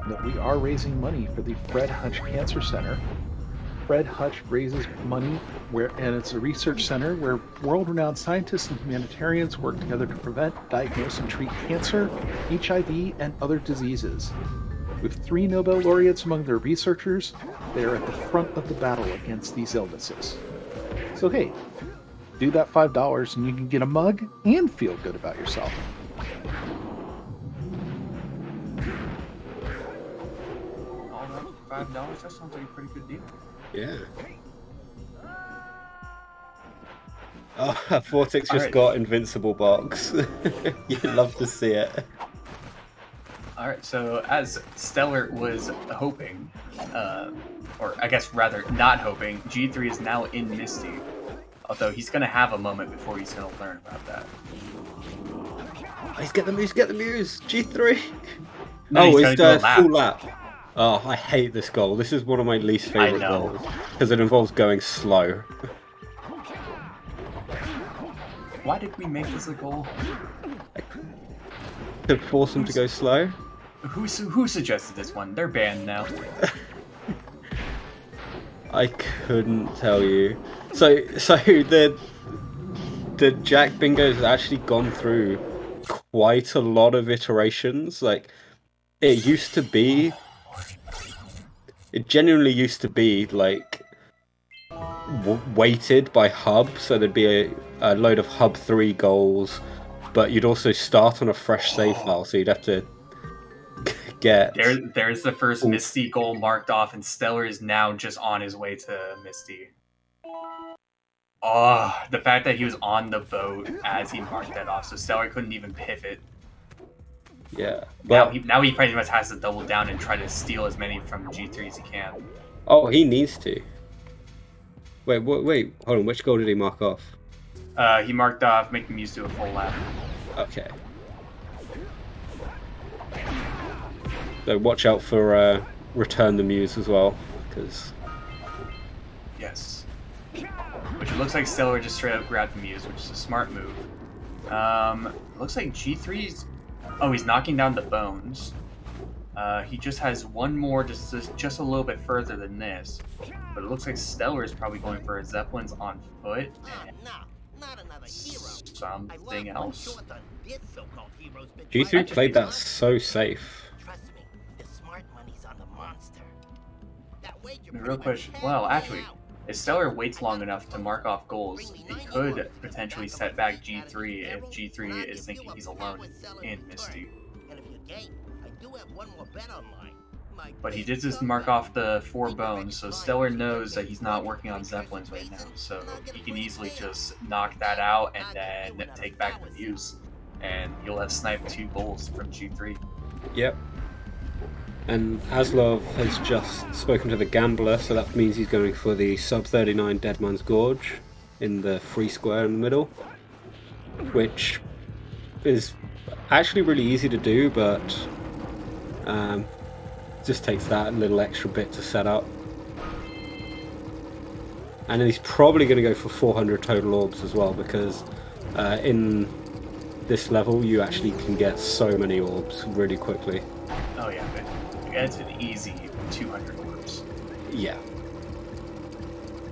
that we are raising money for the Fred Hutch Cancer Center. Fred Hutch raises money where, and it's a research center where world-renowned scientists and humanitarians work together to prevent, diagnose, and treat cancer, HIV, and other diseases. With three Nobel laureates among their researchers, they are at the front of the battle against these illnesses. So hey, do that five dollars and you can get a mug and feel good about yourself. All right, five dollars. That sounds like a pretty good deal. Yeah. Oh, Vortex just Alright. got Invincible Box. You'd love to see it. All right, so as Stellar was hoping, uh, or I guess rather not hoping, G3 is now in Misty. Although he's gonna have a moment before he's gonna learn about that. Oh, he's get the muse, get the muse. G3. No, oh, he's it's a full lap. Oh, I hate this goal. This is one of my least favorite know. goals because it involves going slow. Why did we make this a goal? To force him to go slow. Who su- who suggested this one? They're banned now. I couldn't tell you. So, so the the Jak Bingo has actually gone through quite a lot of iterations. Like, it used to be, it genuinely used to be like w- weighted by hub. So there'd be a, a load of hub three goals, but you'd also start on a fresh save file. So you'd have to get There, there's the first Misty goal marked off, and Stellar is now just on his way to Misty. Oh, the fact that he was on the boat as he marked that off, so Stellar couldn't even pivot. Yeah. Now he now he pretty much has to double down and try to steal as many from G3 as he can. oh, he needs to. Wait, wait, wait. Hold on. Which goal did he mark off? Uh, he marked off making Muse do a full lap. Okay. So watch out for uh, Return the Muse as well, because Yes. Which it looks like Stellar just straight up grabbed the Muse, which is a smart move. Um, looks like G3's. Oh, he's knocking down the bones. Uh, he just has one more, just just- a little bit further than this. But it looks like Stellar is probably going for Zeppelin's on foot something else. G3 played that so safe. The real question. Well, actually, if Stellar waits long enough to mark off goals, he could potentially set back G3 if G3 is thinking he's alone in Misty. But he did just mark off the four bones, so Stellar knows that he's not working on Zeppelins right now, so he can easily just knock that out and then take back the Muse. And you'll have sniped two goals from G3. Yep. And Aslov has just spoken to the gambler, so that means he's going for the sub 39 Dead Man's Gorge in the free square in the middle, which is actually really easy to do, but um, just takes that little extra bit to set up. And then he's probably going to go for 400 total orbs as well, because uh, in this level you actually can get so many orbs really quickly. Oh yeah, it's an easy 200 orbs. Yeah.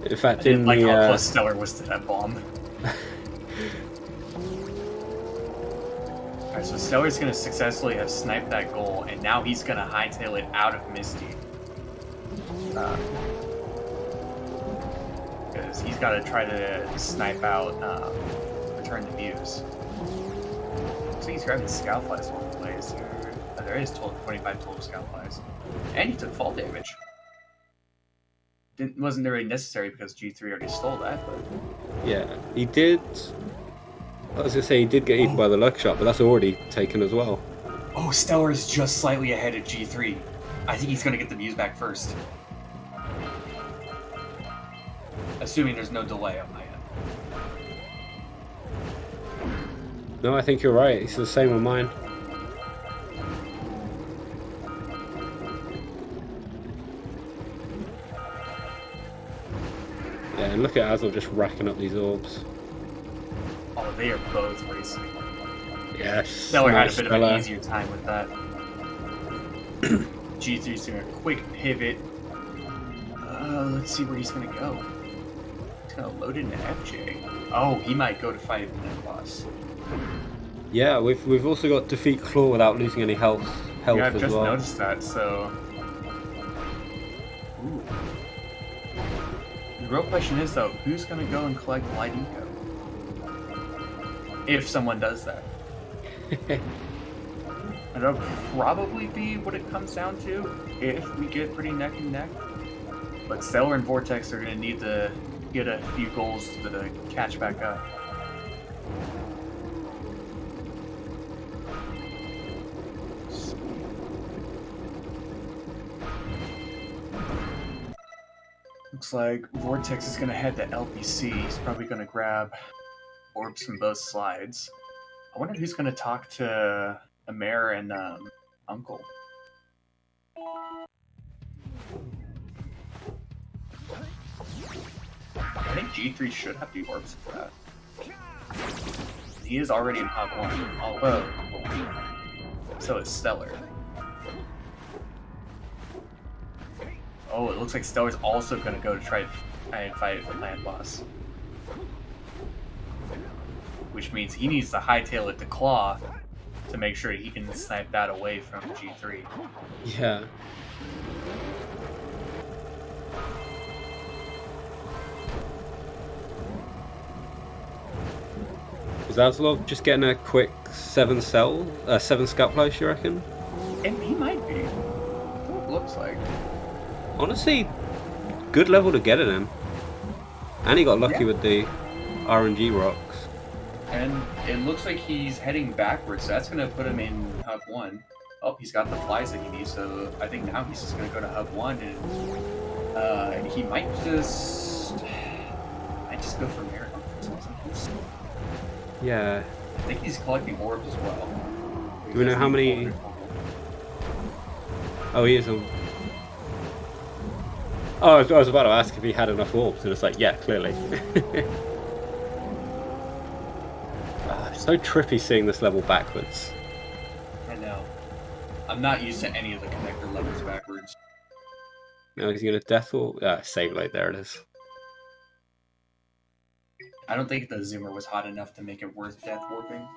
In I fact, didn't in like the how uh, close Stellar was to that bomb. Alright, so Stellar's gonna successfully have sniped that goal, and now he's gonna hightail it out of Misty. Because he's gotta try to snipe out um, Return to Muse. So he's grabbing Scout Flies one place here. Oh, there is total, 25 total Scout Flies. And he took fall damage. Didn't, wasn't really necessary because G3 already stole that, but yeah, he did. I was gonna say he did get eaten by the luck shot, but that's already taken as well. Oh, Stellar is just slightly ahead of G3. I think he's gonna get the Muse back first. Assuming there's no delay on my end. No, I think you're right. It's the same on mine. And look at Azul just racking up these orbs. Oh, they are both racing. Yes. Stellar had a nice bit of an easier time with that. G3's doing a quick pivot. Uh, let's see where he's gonna go. He's gonna load into FJ. Oh, he might go to fight the boss. Yeah, we've we've also got defeat Claw without losing any health health yeah, I've as just well. noticed that, so. Ooh. The real question is, though, who's gonna go and collect Light Eco? If someone does that. And That'll probably be what it comes down to if we get pretty neck and neck. But Stellar and Vortex are gonna need to get a few goals to catch back up. Looks like Vortex is gonna head to LPC. He's probably gonna grab orbs from both slides. I wonder who's gonna talk to Amer and um, Uncle. I think G3 should have the orbs for that. He is already in Hub 1, although so is Stellar. Oh, it looks like Stellar's also gonna go to try and fight the land boss. Which means he needs to hightail it to Claw to make sure he can snipe that away from G3. Yeah. Is Aslov just getting a quick seven cell, uh, seven scout flies? You reckon? And he might be. What it looks like. Honestly, good level to get it him. And he got lucky Yeah. with the RNG rocks. And it looks like he's heading backwards, so that's gonna put him in hub one. Oh, he's got the flies that he needs, so I think now he's just gonna go to hub one and uh, he might just might just go for Merit. Yeah. I think he's collecting orbs as well. Do we know how many? Oh, he is on. Oh, I was, I was about to ask if he had enough orbs, and it's like, yeah, clearly. Ah, so trippy seeing this level backwards. I know. I'm not used to any of the connector levels backwards. Now he's gonna death warp. Ah, save light. There it is. I don't think the zoomer was hot enough to make it worth death warping.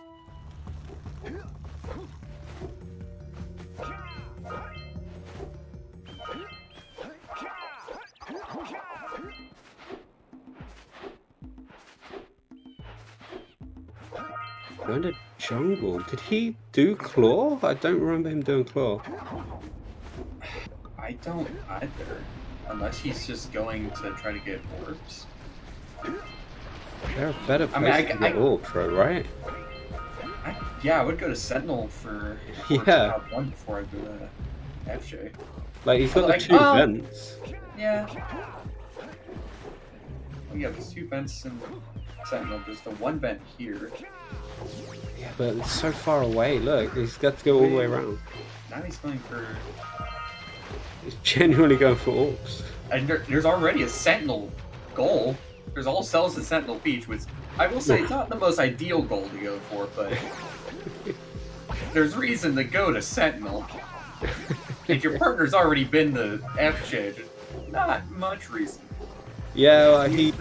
Going to jungle. Did he do claw? I don't remember him doing claw. I don't either. Unless he's just going to try to get orbs. They're a better I mean, I- to get I- ultra, right? I, yeah, I would go to Sentinel for Yeah. one before I go to FJ. Like he's got Like, the two oh. vents. Yeah. Yeah, there's two vents in Sentinel. There's the one vent here. Yeah, but it's so far away. Look, he's got to go all the way around. Now he's going for. He's genuinely going for orbs. And there, there's already a Sentinel goal. There's all cells in Sentinel Beach, which I will say is not the most ideal goal to go for, but there's reason to go to Sentinel. if your partner's already been to FJ, not much reason. Yeah, well, he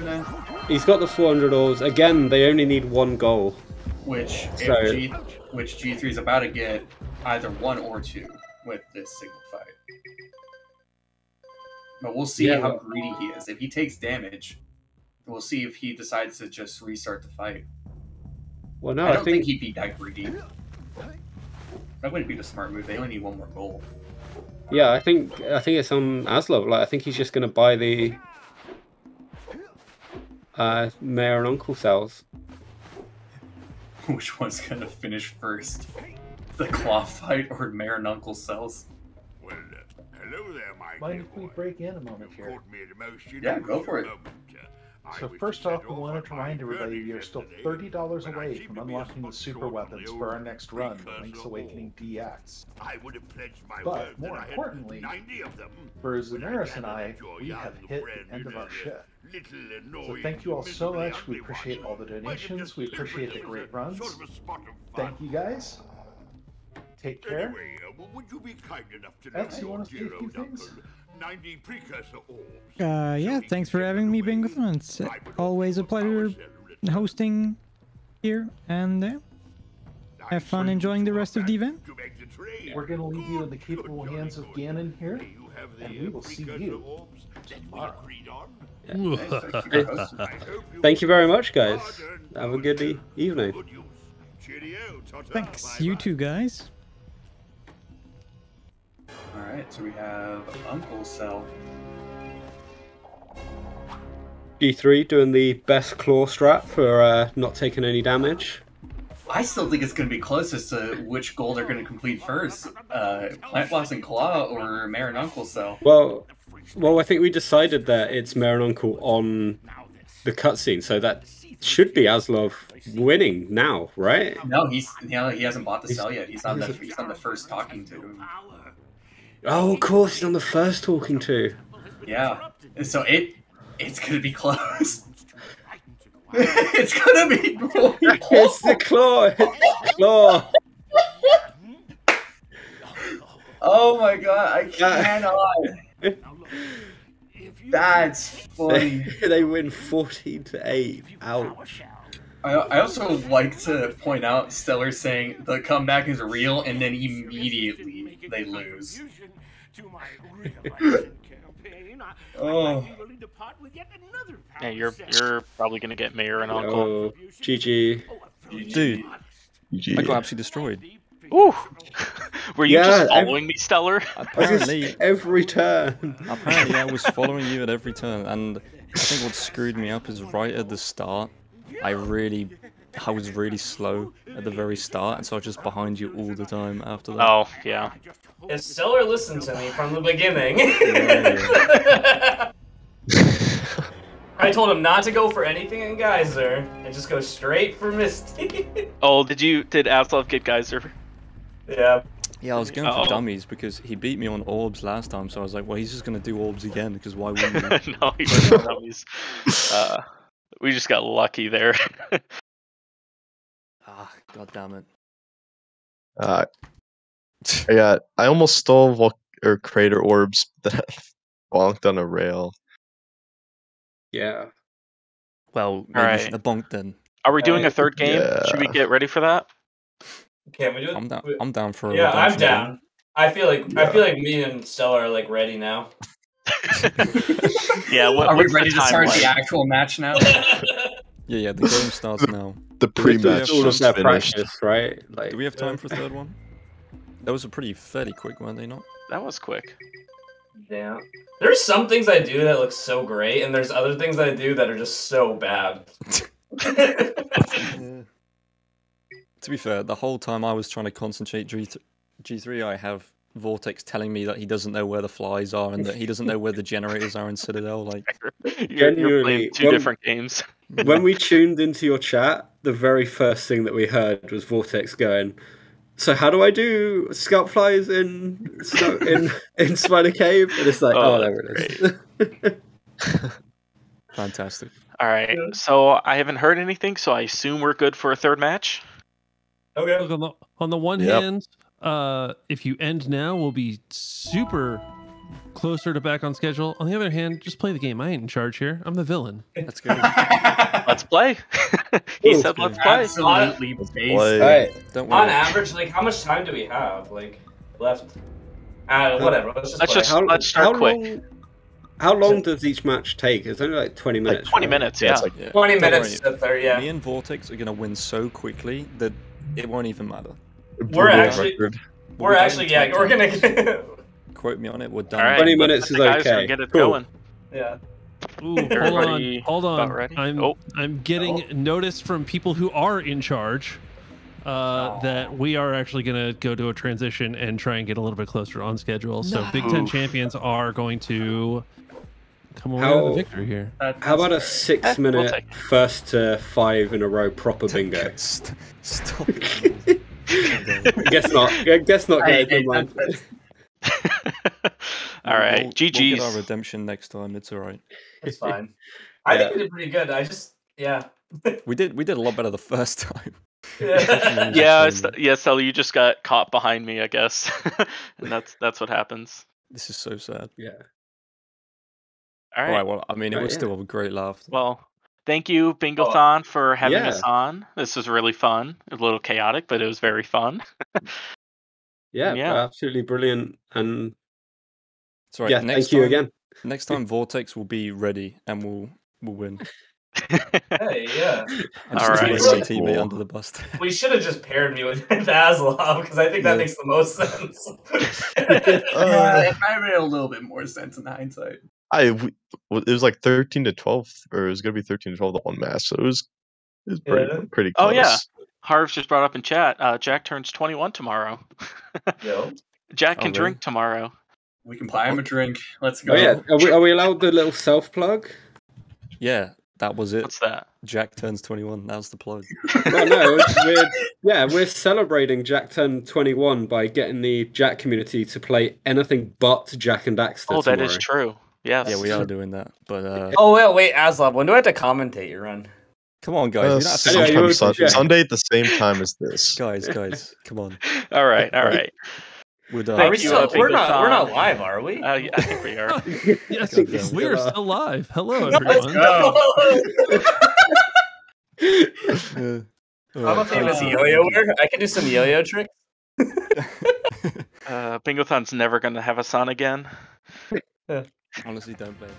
he's got the 400 orbs. Again, they only need one goal. Which So- G, which G3 is about to get either one or two with this signal fight. But we'll see Yeah, how but- greedy he is. If he takes damage, we'll see if he decides to just restart the fight. Well, no, I I, don't think... think, he'd be that greedy. That wouldn't be the smart move. They only need one more goal. yeah, I think I think it's on Aslov. Like, I think he's just going to buy the uh, mayor and uncle cells. Which one's gonna finish first? The claw fight or Mayor and Uncle Cells? Well, uh, hello there, my Mind dear if we boy. break in a moment You here? me at a most Yeah, go for it. moment. So first off, we wanted to remind everybody journey you're still thirty dollars away from to be a unlocking the super weapons for our next run, Link's. Awakening DX. I would have pledged my But, word more that I had importantly, 90 of them. For Zanaris and I, we have hit the end of our shift. So thank you all so much. We appreciate all the donations. We appreciate the great runs. sort of a spot of fun. Thank you guys. Take care. Anyway, uh, would you be kind enough to Alex, you your wanna say a dear few old things? uncle 90 precursor orbs? Uh, yeah, thanks for having me, Bingothon. It's uh, always a pleasure hosting here, and uh, have fun enjoying the rest of the event. To the. We're going to leave you in the capable Good hands of God. Ganon here, you have the, and we uh, will see you orbs tomorrow. agreed. Thank you for hosting. I hope you Thank you very much, guys. Have a good e- evening. Good use. Cheerio. Ta-ta. Thanks, you too, guys. Alright, so we have Uncle Cell. G3 doing the best claw strat for uh, not taking any damage. I still think it's going to be closest to which goal they're going to complete first. Uh, Plant Blossom Claw or Mayor and Uncle Cell. Well, well, I think we decided that it's Mayor and Uncle on the cutscene, so that should be Aslov winning now, right? No, he's no, he hasn't bought the He's- cell yet. He's on the he's- on the first talking to. Oh, of course, he's on the first talking to. Yeah, and so it it's gonna be close. it's gonna be. It's the claw. It's the claw. Oh my god, I cannot. That's funny. They, they win 14 to 8. Ouch. I, I also like to point out Stellar saying the comeback is real, and then immediately they lose. Oh. Yeah, you're you're probably gonna get mayor and uncle. Oh, GG. Dude, I GG. got absolutely destroyed. Ooh, were you Yeah, just I- following me, Stellar? Apparently, Every turn. apparently I was following you at every turn, and I think what screwed me up is right at the start, I really I was really slow at the very start, and so I was just behind you all the time after that. Oh yeah. If Stellar listened to me from the beginning, I told him not to go for anything in Geyser and just go straight for Misty. Oh, did you did Aslov get Geyser? yeah. Yeah, I was going Oh. for dummies because he beat me on orbs last time, so I was like, well, he's just gonna do orbs again because why wouldn't he? no, he wasn't dummies. Uh, we just got lucky there. Ah, god damn it. Uh, I got. I almost stole vol- or crater orbs that bonked on a rail. Yeah. Well, maybe Alright. shouldn't have bonked then. Are we doing a third game? Should we get ready for that? Can we do it? I'm down. We- I'm down for a yeah, I'm redemption game. down. I feel like I feel like me and Stellar are like ready now. Yeah. What, Are we ready to start timeline? the actual match now? Yeah, yeah. The game starts now. The Do we have to pre-match do all of just their finished. practice, right? Like, Do we have time uh, for a third one? That was a pretty fairly quick, weren't they not? That was quick. Yeah. There's some things I do that look so great, and there's other things I do that are just so bad. To be fair, the whole time I was trying to concentrate G G3, I have Vortex telling me that he doesn't know where the flies are and that he doesn't know where the generators are in Citadel. Like, You're, you're Genuinely, playing two when- different games. when we tuned into your chat, the very first thing that we heard was Vortex going. So how do I do scout flies in snow, in in Spider Cave? And it's like, Oh, oh, there it is. fantastic. All right. So I haven't heard anything, so I assume we're good for a third match. Oh, okay. Look on the on the one Yep. hand, uh, if you end now, we'll be super closer to back on schedule. On the other hand, just play the game. I ain't in charge here. I'm the villain. Let's go. Let's play. he Ooh, said, "Let's play." Absolutely based. Play. Right. Don't On average, like how much time do we have? Like left? Uh, whatever. Let's just Let's play. just- let's start how quick. Long, how long does each match take? It's only like twenty minutes. Twenty right? minutes. Yeah, Yeah. like Yeah. 20 Don't minutes worry. to third, yeah. Me and Vortex are gonna win so quickly that it won't even matter. We're actually- record. We're We're actually, yeah, we're gonna. Quote me on it. We're done. All right. 20 minutes is okay. Get it Cool. going. yeah. Ooh, hold on, hold on. I'm Oh. I'm getting notice from people who are in charge uh, that we are actually going to go to a transition and try and get a little bit closer on schedule. So Big Ten champions are going to come away How- with a victory here. That- How about a Eh, six we'll minute first to five in a row proper bingo? St- Stop it. Guess not. Guess not, Hey, guys. hey, never mind. All right. We'll, we'll get GG's. our redemption next time. It's all right. It's fine. I Yeah. think we did pretty good. I just, yeah. We did. We did a lot better the first time. yeah. yeah, Just yeah, Sally, you just got caught behind me, I guess, and that's that's what happens. This is so sad. Yeah. All All right. right. Well, I mean, it Right, was yeah. still a great laugh. Well, thank you, Bingothon, for having yeah. us on. This was really fun. A little chaotic, but it was very fun. Yeah, Yeah. absolutely brilliant. And sorry, yeah, next thank you time, again. Next time, Vortex will be ready and we'll we'll win. Hey, yeah. I'm just right. my teammate under the bus. We should have just paired me with Aslov because I think that Yeah. makes the most sense. yeah, it might have made a little bit more sense in hindsight. I it was like thirteen to twelve, or it was gonna be thirteen to twelve the one match, so it was it was pretty Yeah. pretty close. Oh, yeah. Harv's just brought up in chat. Uh, Jak turns 21 tomorrow. Yo. Jak Oh, can really? drink tomorrow. We can buy him a drink. Let's go. Oh yeah, are we, are we allowed the little self plug? Yeah, that was it. What's that? Jak turns 21. That was the plug. no, no, we're, yeah, we're celebrating Jak Turn 21 by getting the Jak community to play anything but Jak and Daxter. Oh, that is true. Yes. Yeah, we are doing that. But uh, Oh, wait, wait, Aslov, when do I have to commentate your run? come on, guys. Uh, don't have to sometime wanna Sun- Sunday at the same time as this. guys, guys, come on. All right, all right. We're done. Thank Are we you, still, uh, we're not we're not live, are we? Uh, yeah, I think we are. yes, God damn. we are Uh, still live. Hello, everyone. go. Uh, I'm a famous thank you. yo-yoer. I can do some yo-yo tricks. Uh, Bingothon's never going to have us on again. Honestly, don't blame. me.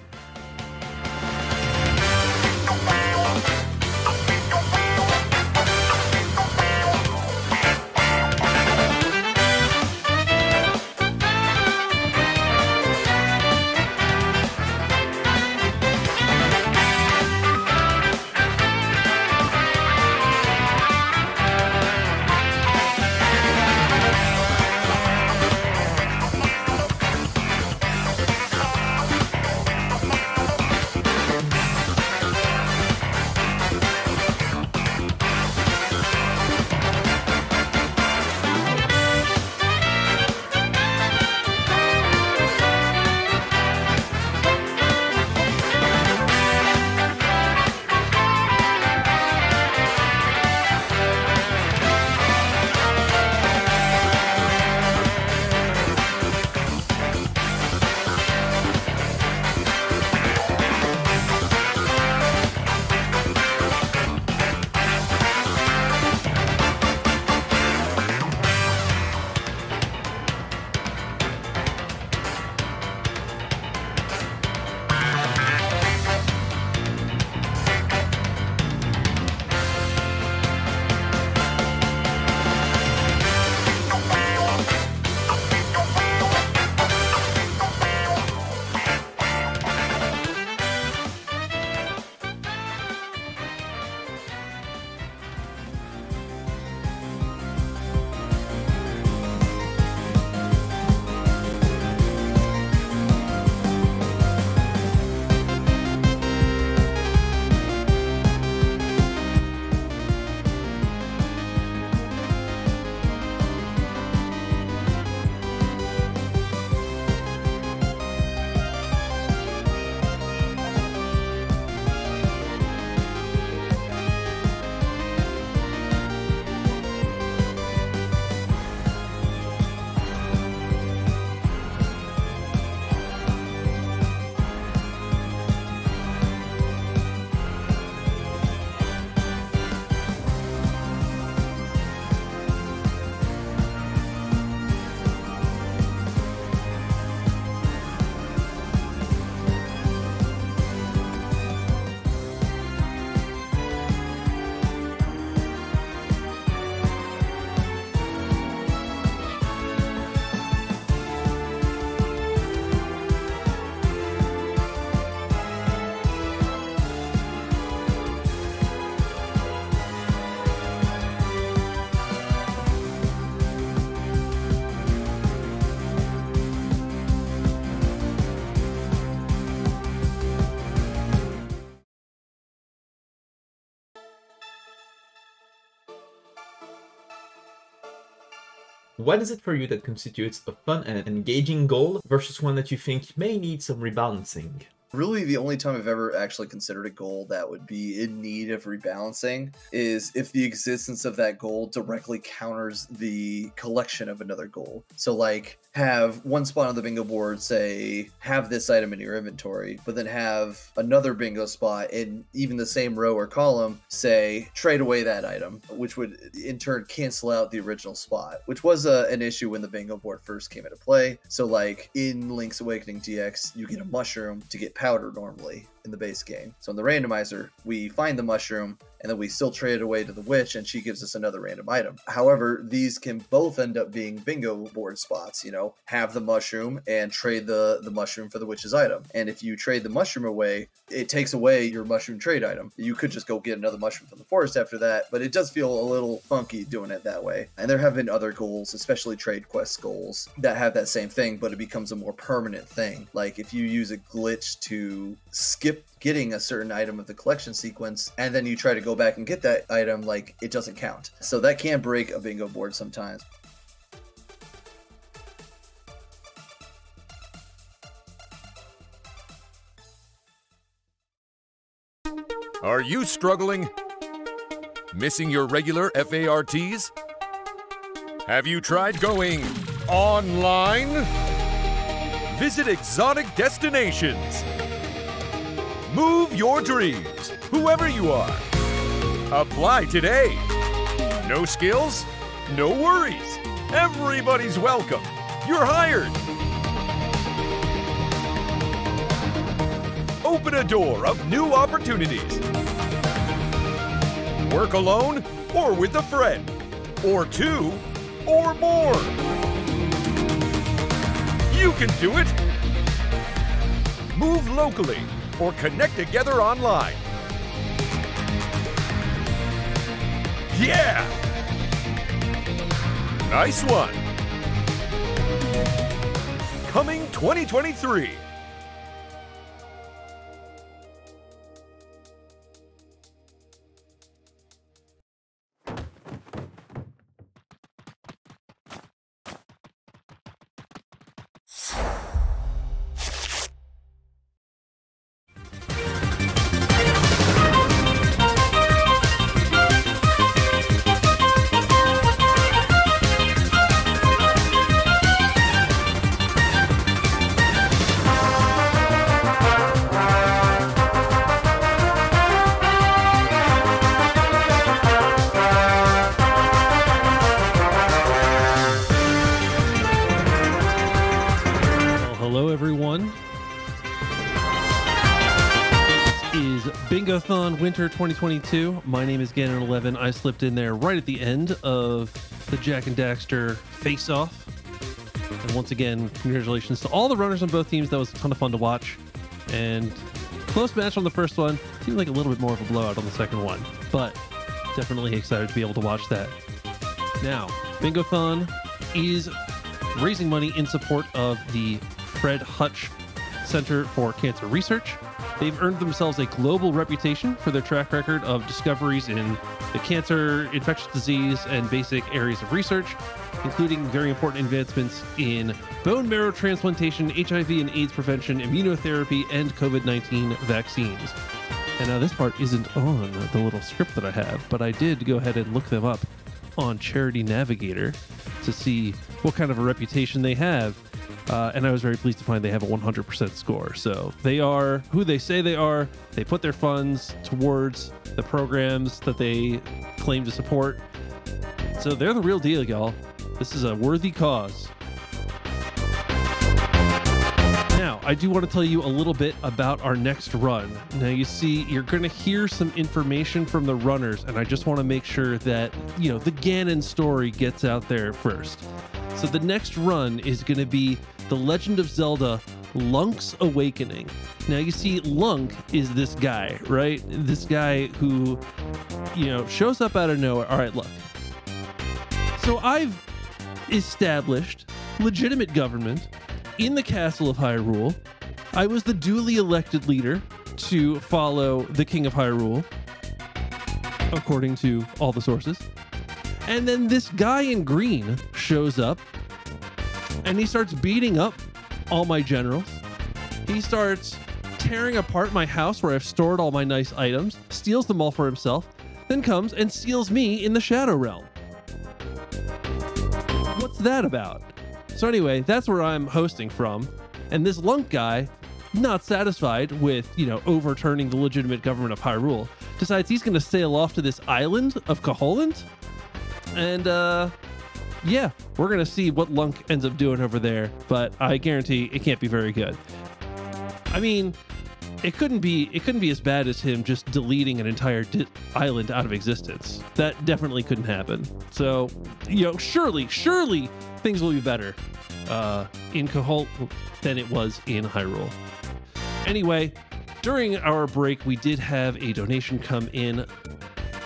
What is it for you that constitutes a fun and engaging goal versus one that you think may need some rebalancing? Really, the only time I've ever actually considered a goal that would be in need of rebalancing is if the existence of that goal directly counters the collection of another goal. So, like, have one spot on the bingo board say, have this item in your inventory, but then have another bingo spot in even the same row or column say, trade away that item, which would in turn cancel out the original spot, which was a, an issue when the bingo board first came into play. So, like, in Link's Awakening DX, you get a mushroom to get powder normally in the base game. So in the randomizer, we find the mushroom and then we still trade it away to the witch and she gives us another random item. However, these can both end up being bingo board spots, you know, have the mushroom and trade the the mushroom for the witch's item. And if you trade the mushroom away, it takes away your mushroom trade item. You could just go get another mushroom from the forest after that, but it does feel a little funky doing it that way. And there have been other goals, especially trade quest goals, that have that same thing, but it becomes a more permanent thing. Like if you use a glitch to skip getting a certain item of the collection sequence and then you try to go back and get that item like it doesn't count so that can break a bingo board sometimes Are you struggling? Missing your regular FARTs? Have you tried going online? Visit Exotic Destinations. Move your dreams, whoever you are. Apply today. No skills? No worries. Everybody's welcome. You're hired. Open a door of new opportunities. Work alone or with a friend, or two, or more. You can do it. Move locally or connect together online. Yeah! Nice one. Coming 2023. Winter 2022. My name is Ganon11. I slipped in there right at the end of the Jak and Daxter face off. And once again, congratulations to all the runners on both teams. That was a ton of fun to watch. And close match on the first one. Seemed like a little bit more of a blowout on the second one. But definitely excited to be able to watch that. Now, Bingothon is raising money in support of the Fred Hutch Center for Cancer Research. They've earned themselves a global reputation for their track record of discoveries in the cancer, infectious disease, and basic areas of research, including very important advancements in bone marrow transplantation, HIV and AIDS prevention, immunotherapy, and COVID 19 vaccines. And now this part isn't on the little script that I have, but I did go ahead and look them up on Charity Navigator to see what kind of a reputation they have. Uh, and I was very pleased to find they have a 100% score. So they are who they say they are. They put their funds towards the programs that they claim to support. So they're the real deal, y'all. This is a worthy cause. Now, I do want to tell you a little bit about our next run. Now, you see, you're going to hear some information from the runners, and I just want to make sure that, you know, the Ganon story gets out there first. So, the next run is going to be The Legend of Zelda Lunk's Awakening. Now, you see, Lunk is this guy, right? This guy who, you know, shows up out of nowhere. All right, look. So, I've established legitimate government in the castle of Hyrule. I was the duly elected leader to follow the King of Hyrule, according to all the sources. And then this guy in green shows up and he starts beating up all my generals. He starts tearing apart my house where I've stored all my nice items, steals them all for himself, then comes and steals me in the Shadow Realm. What's that about? So, anyway, that's where I'm hosting from. And this Lunk guy, not satisfied with, you know, overturning the legitimate government of Hyrule, decides he's going to sail off to this island of Koholint. And, uh, yeah, we're going to see what Lunk ends up doing over there, but I guarantee it can't be very good. I mean, it couldn't be it couldn't be as bad as him just deleting an entire di- island out of existence. That definitely couldn't happen. So, you know, surely, surely things will be better uh, in Koholint than it was in Hyrule. Anyway, during our break, we did have a donation come in,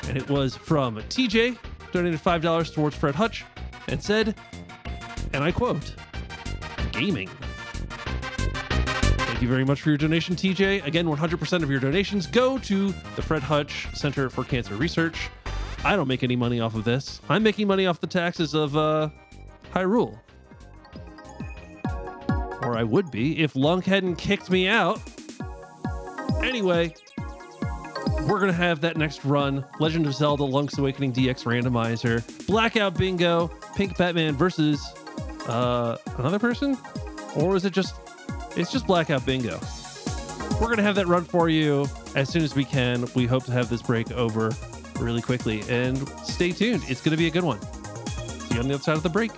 and it was from TJ, donated five dollars towards Fred Hutch, and said, and I quote, "Gaming." Thank you very much for your donation, TJ. Again, 100% of your donations go to the Fred Hutch Center for Cancer Research. I don't make any money off of this. I'm making money off the taxes of uh, Hyrule. Or I would be if Lunk hadn't kicked me out. Anyway, we're going to have that next run Legend of Zelda Lunk's Awakening DX Randomizer, Blackout Bingo, Pink Batman versus uh, another person? Or is it just it's just blackout bingo. We're going to have that run for you as soon as we can. We hope to have this break over really quickly. And stay tuned. It's going to be a good one. See you on the other side of the break.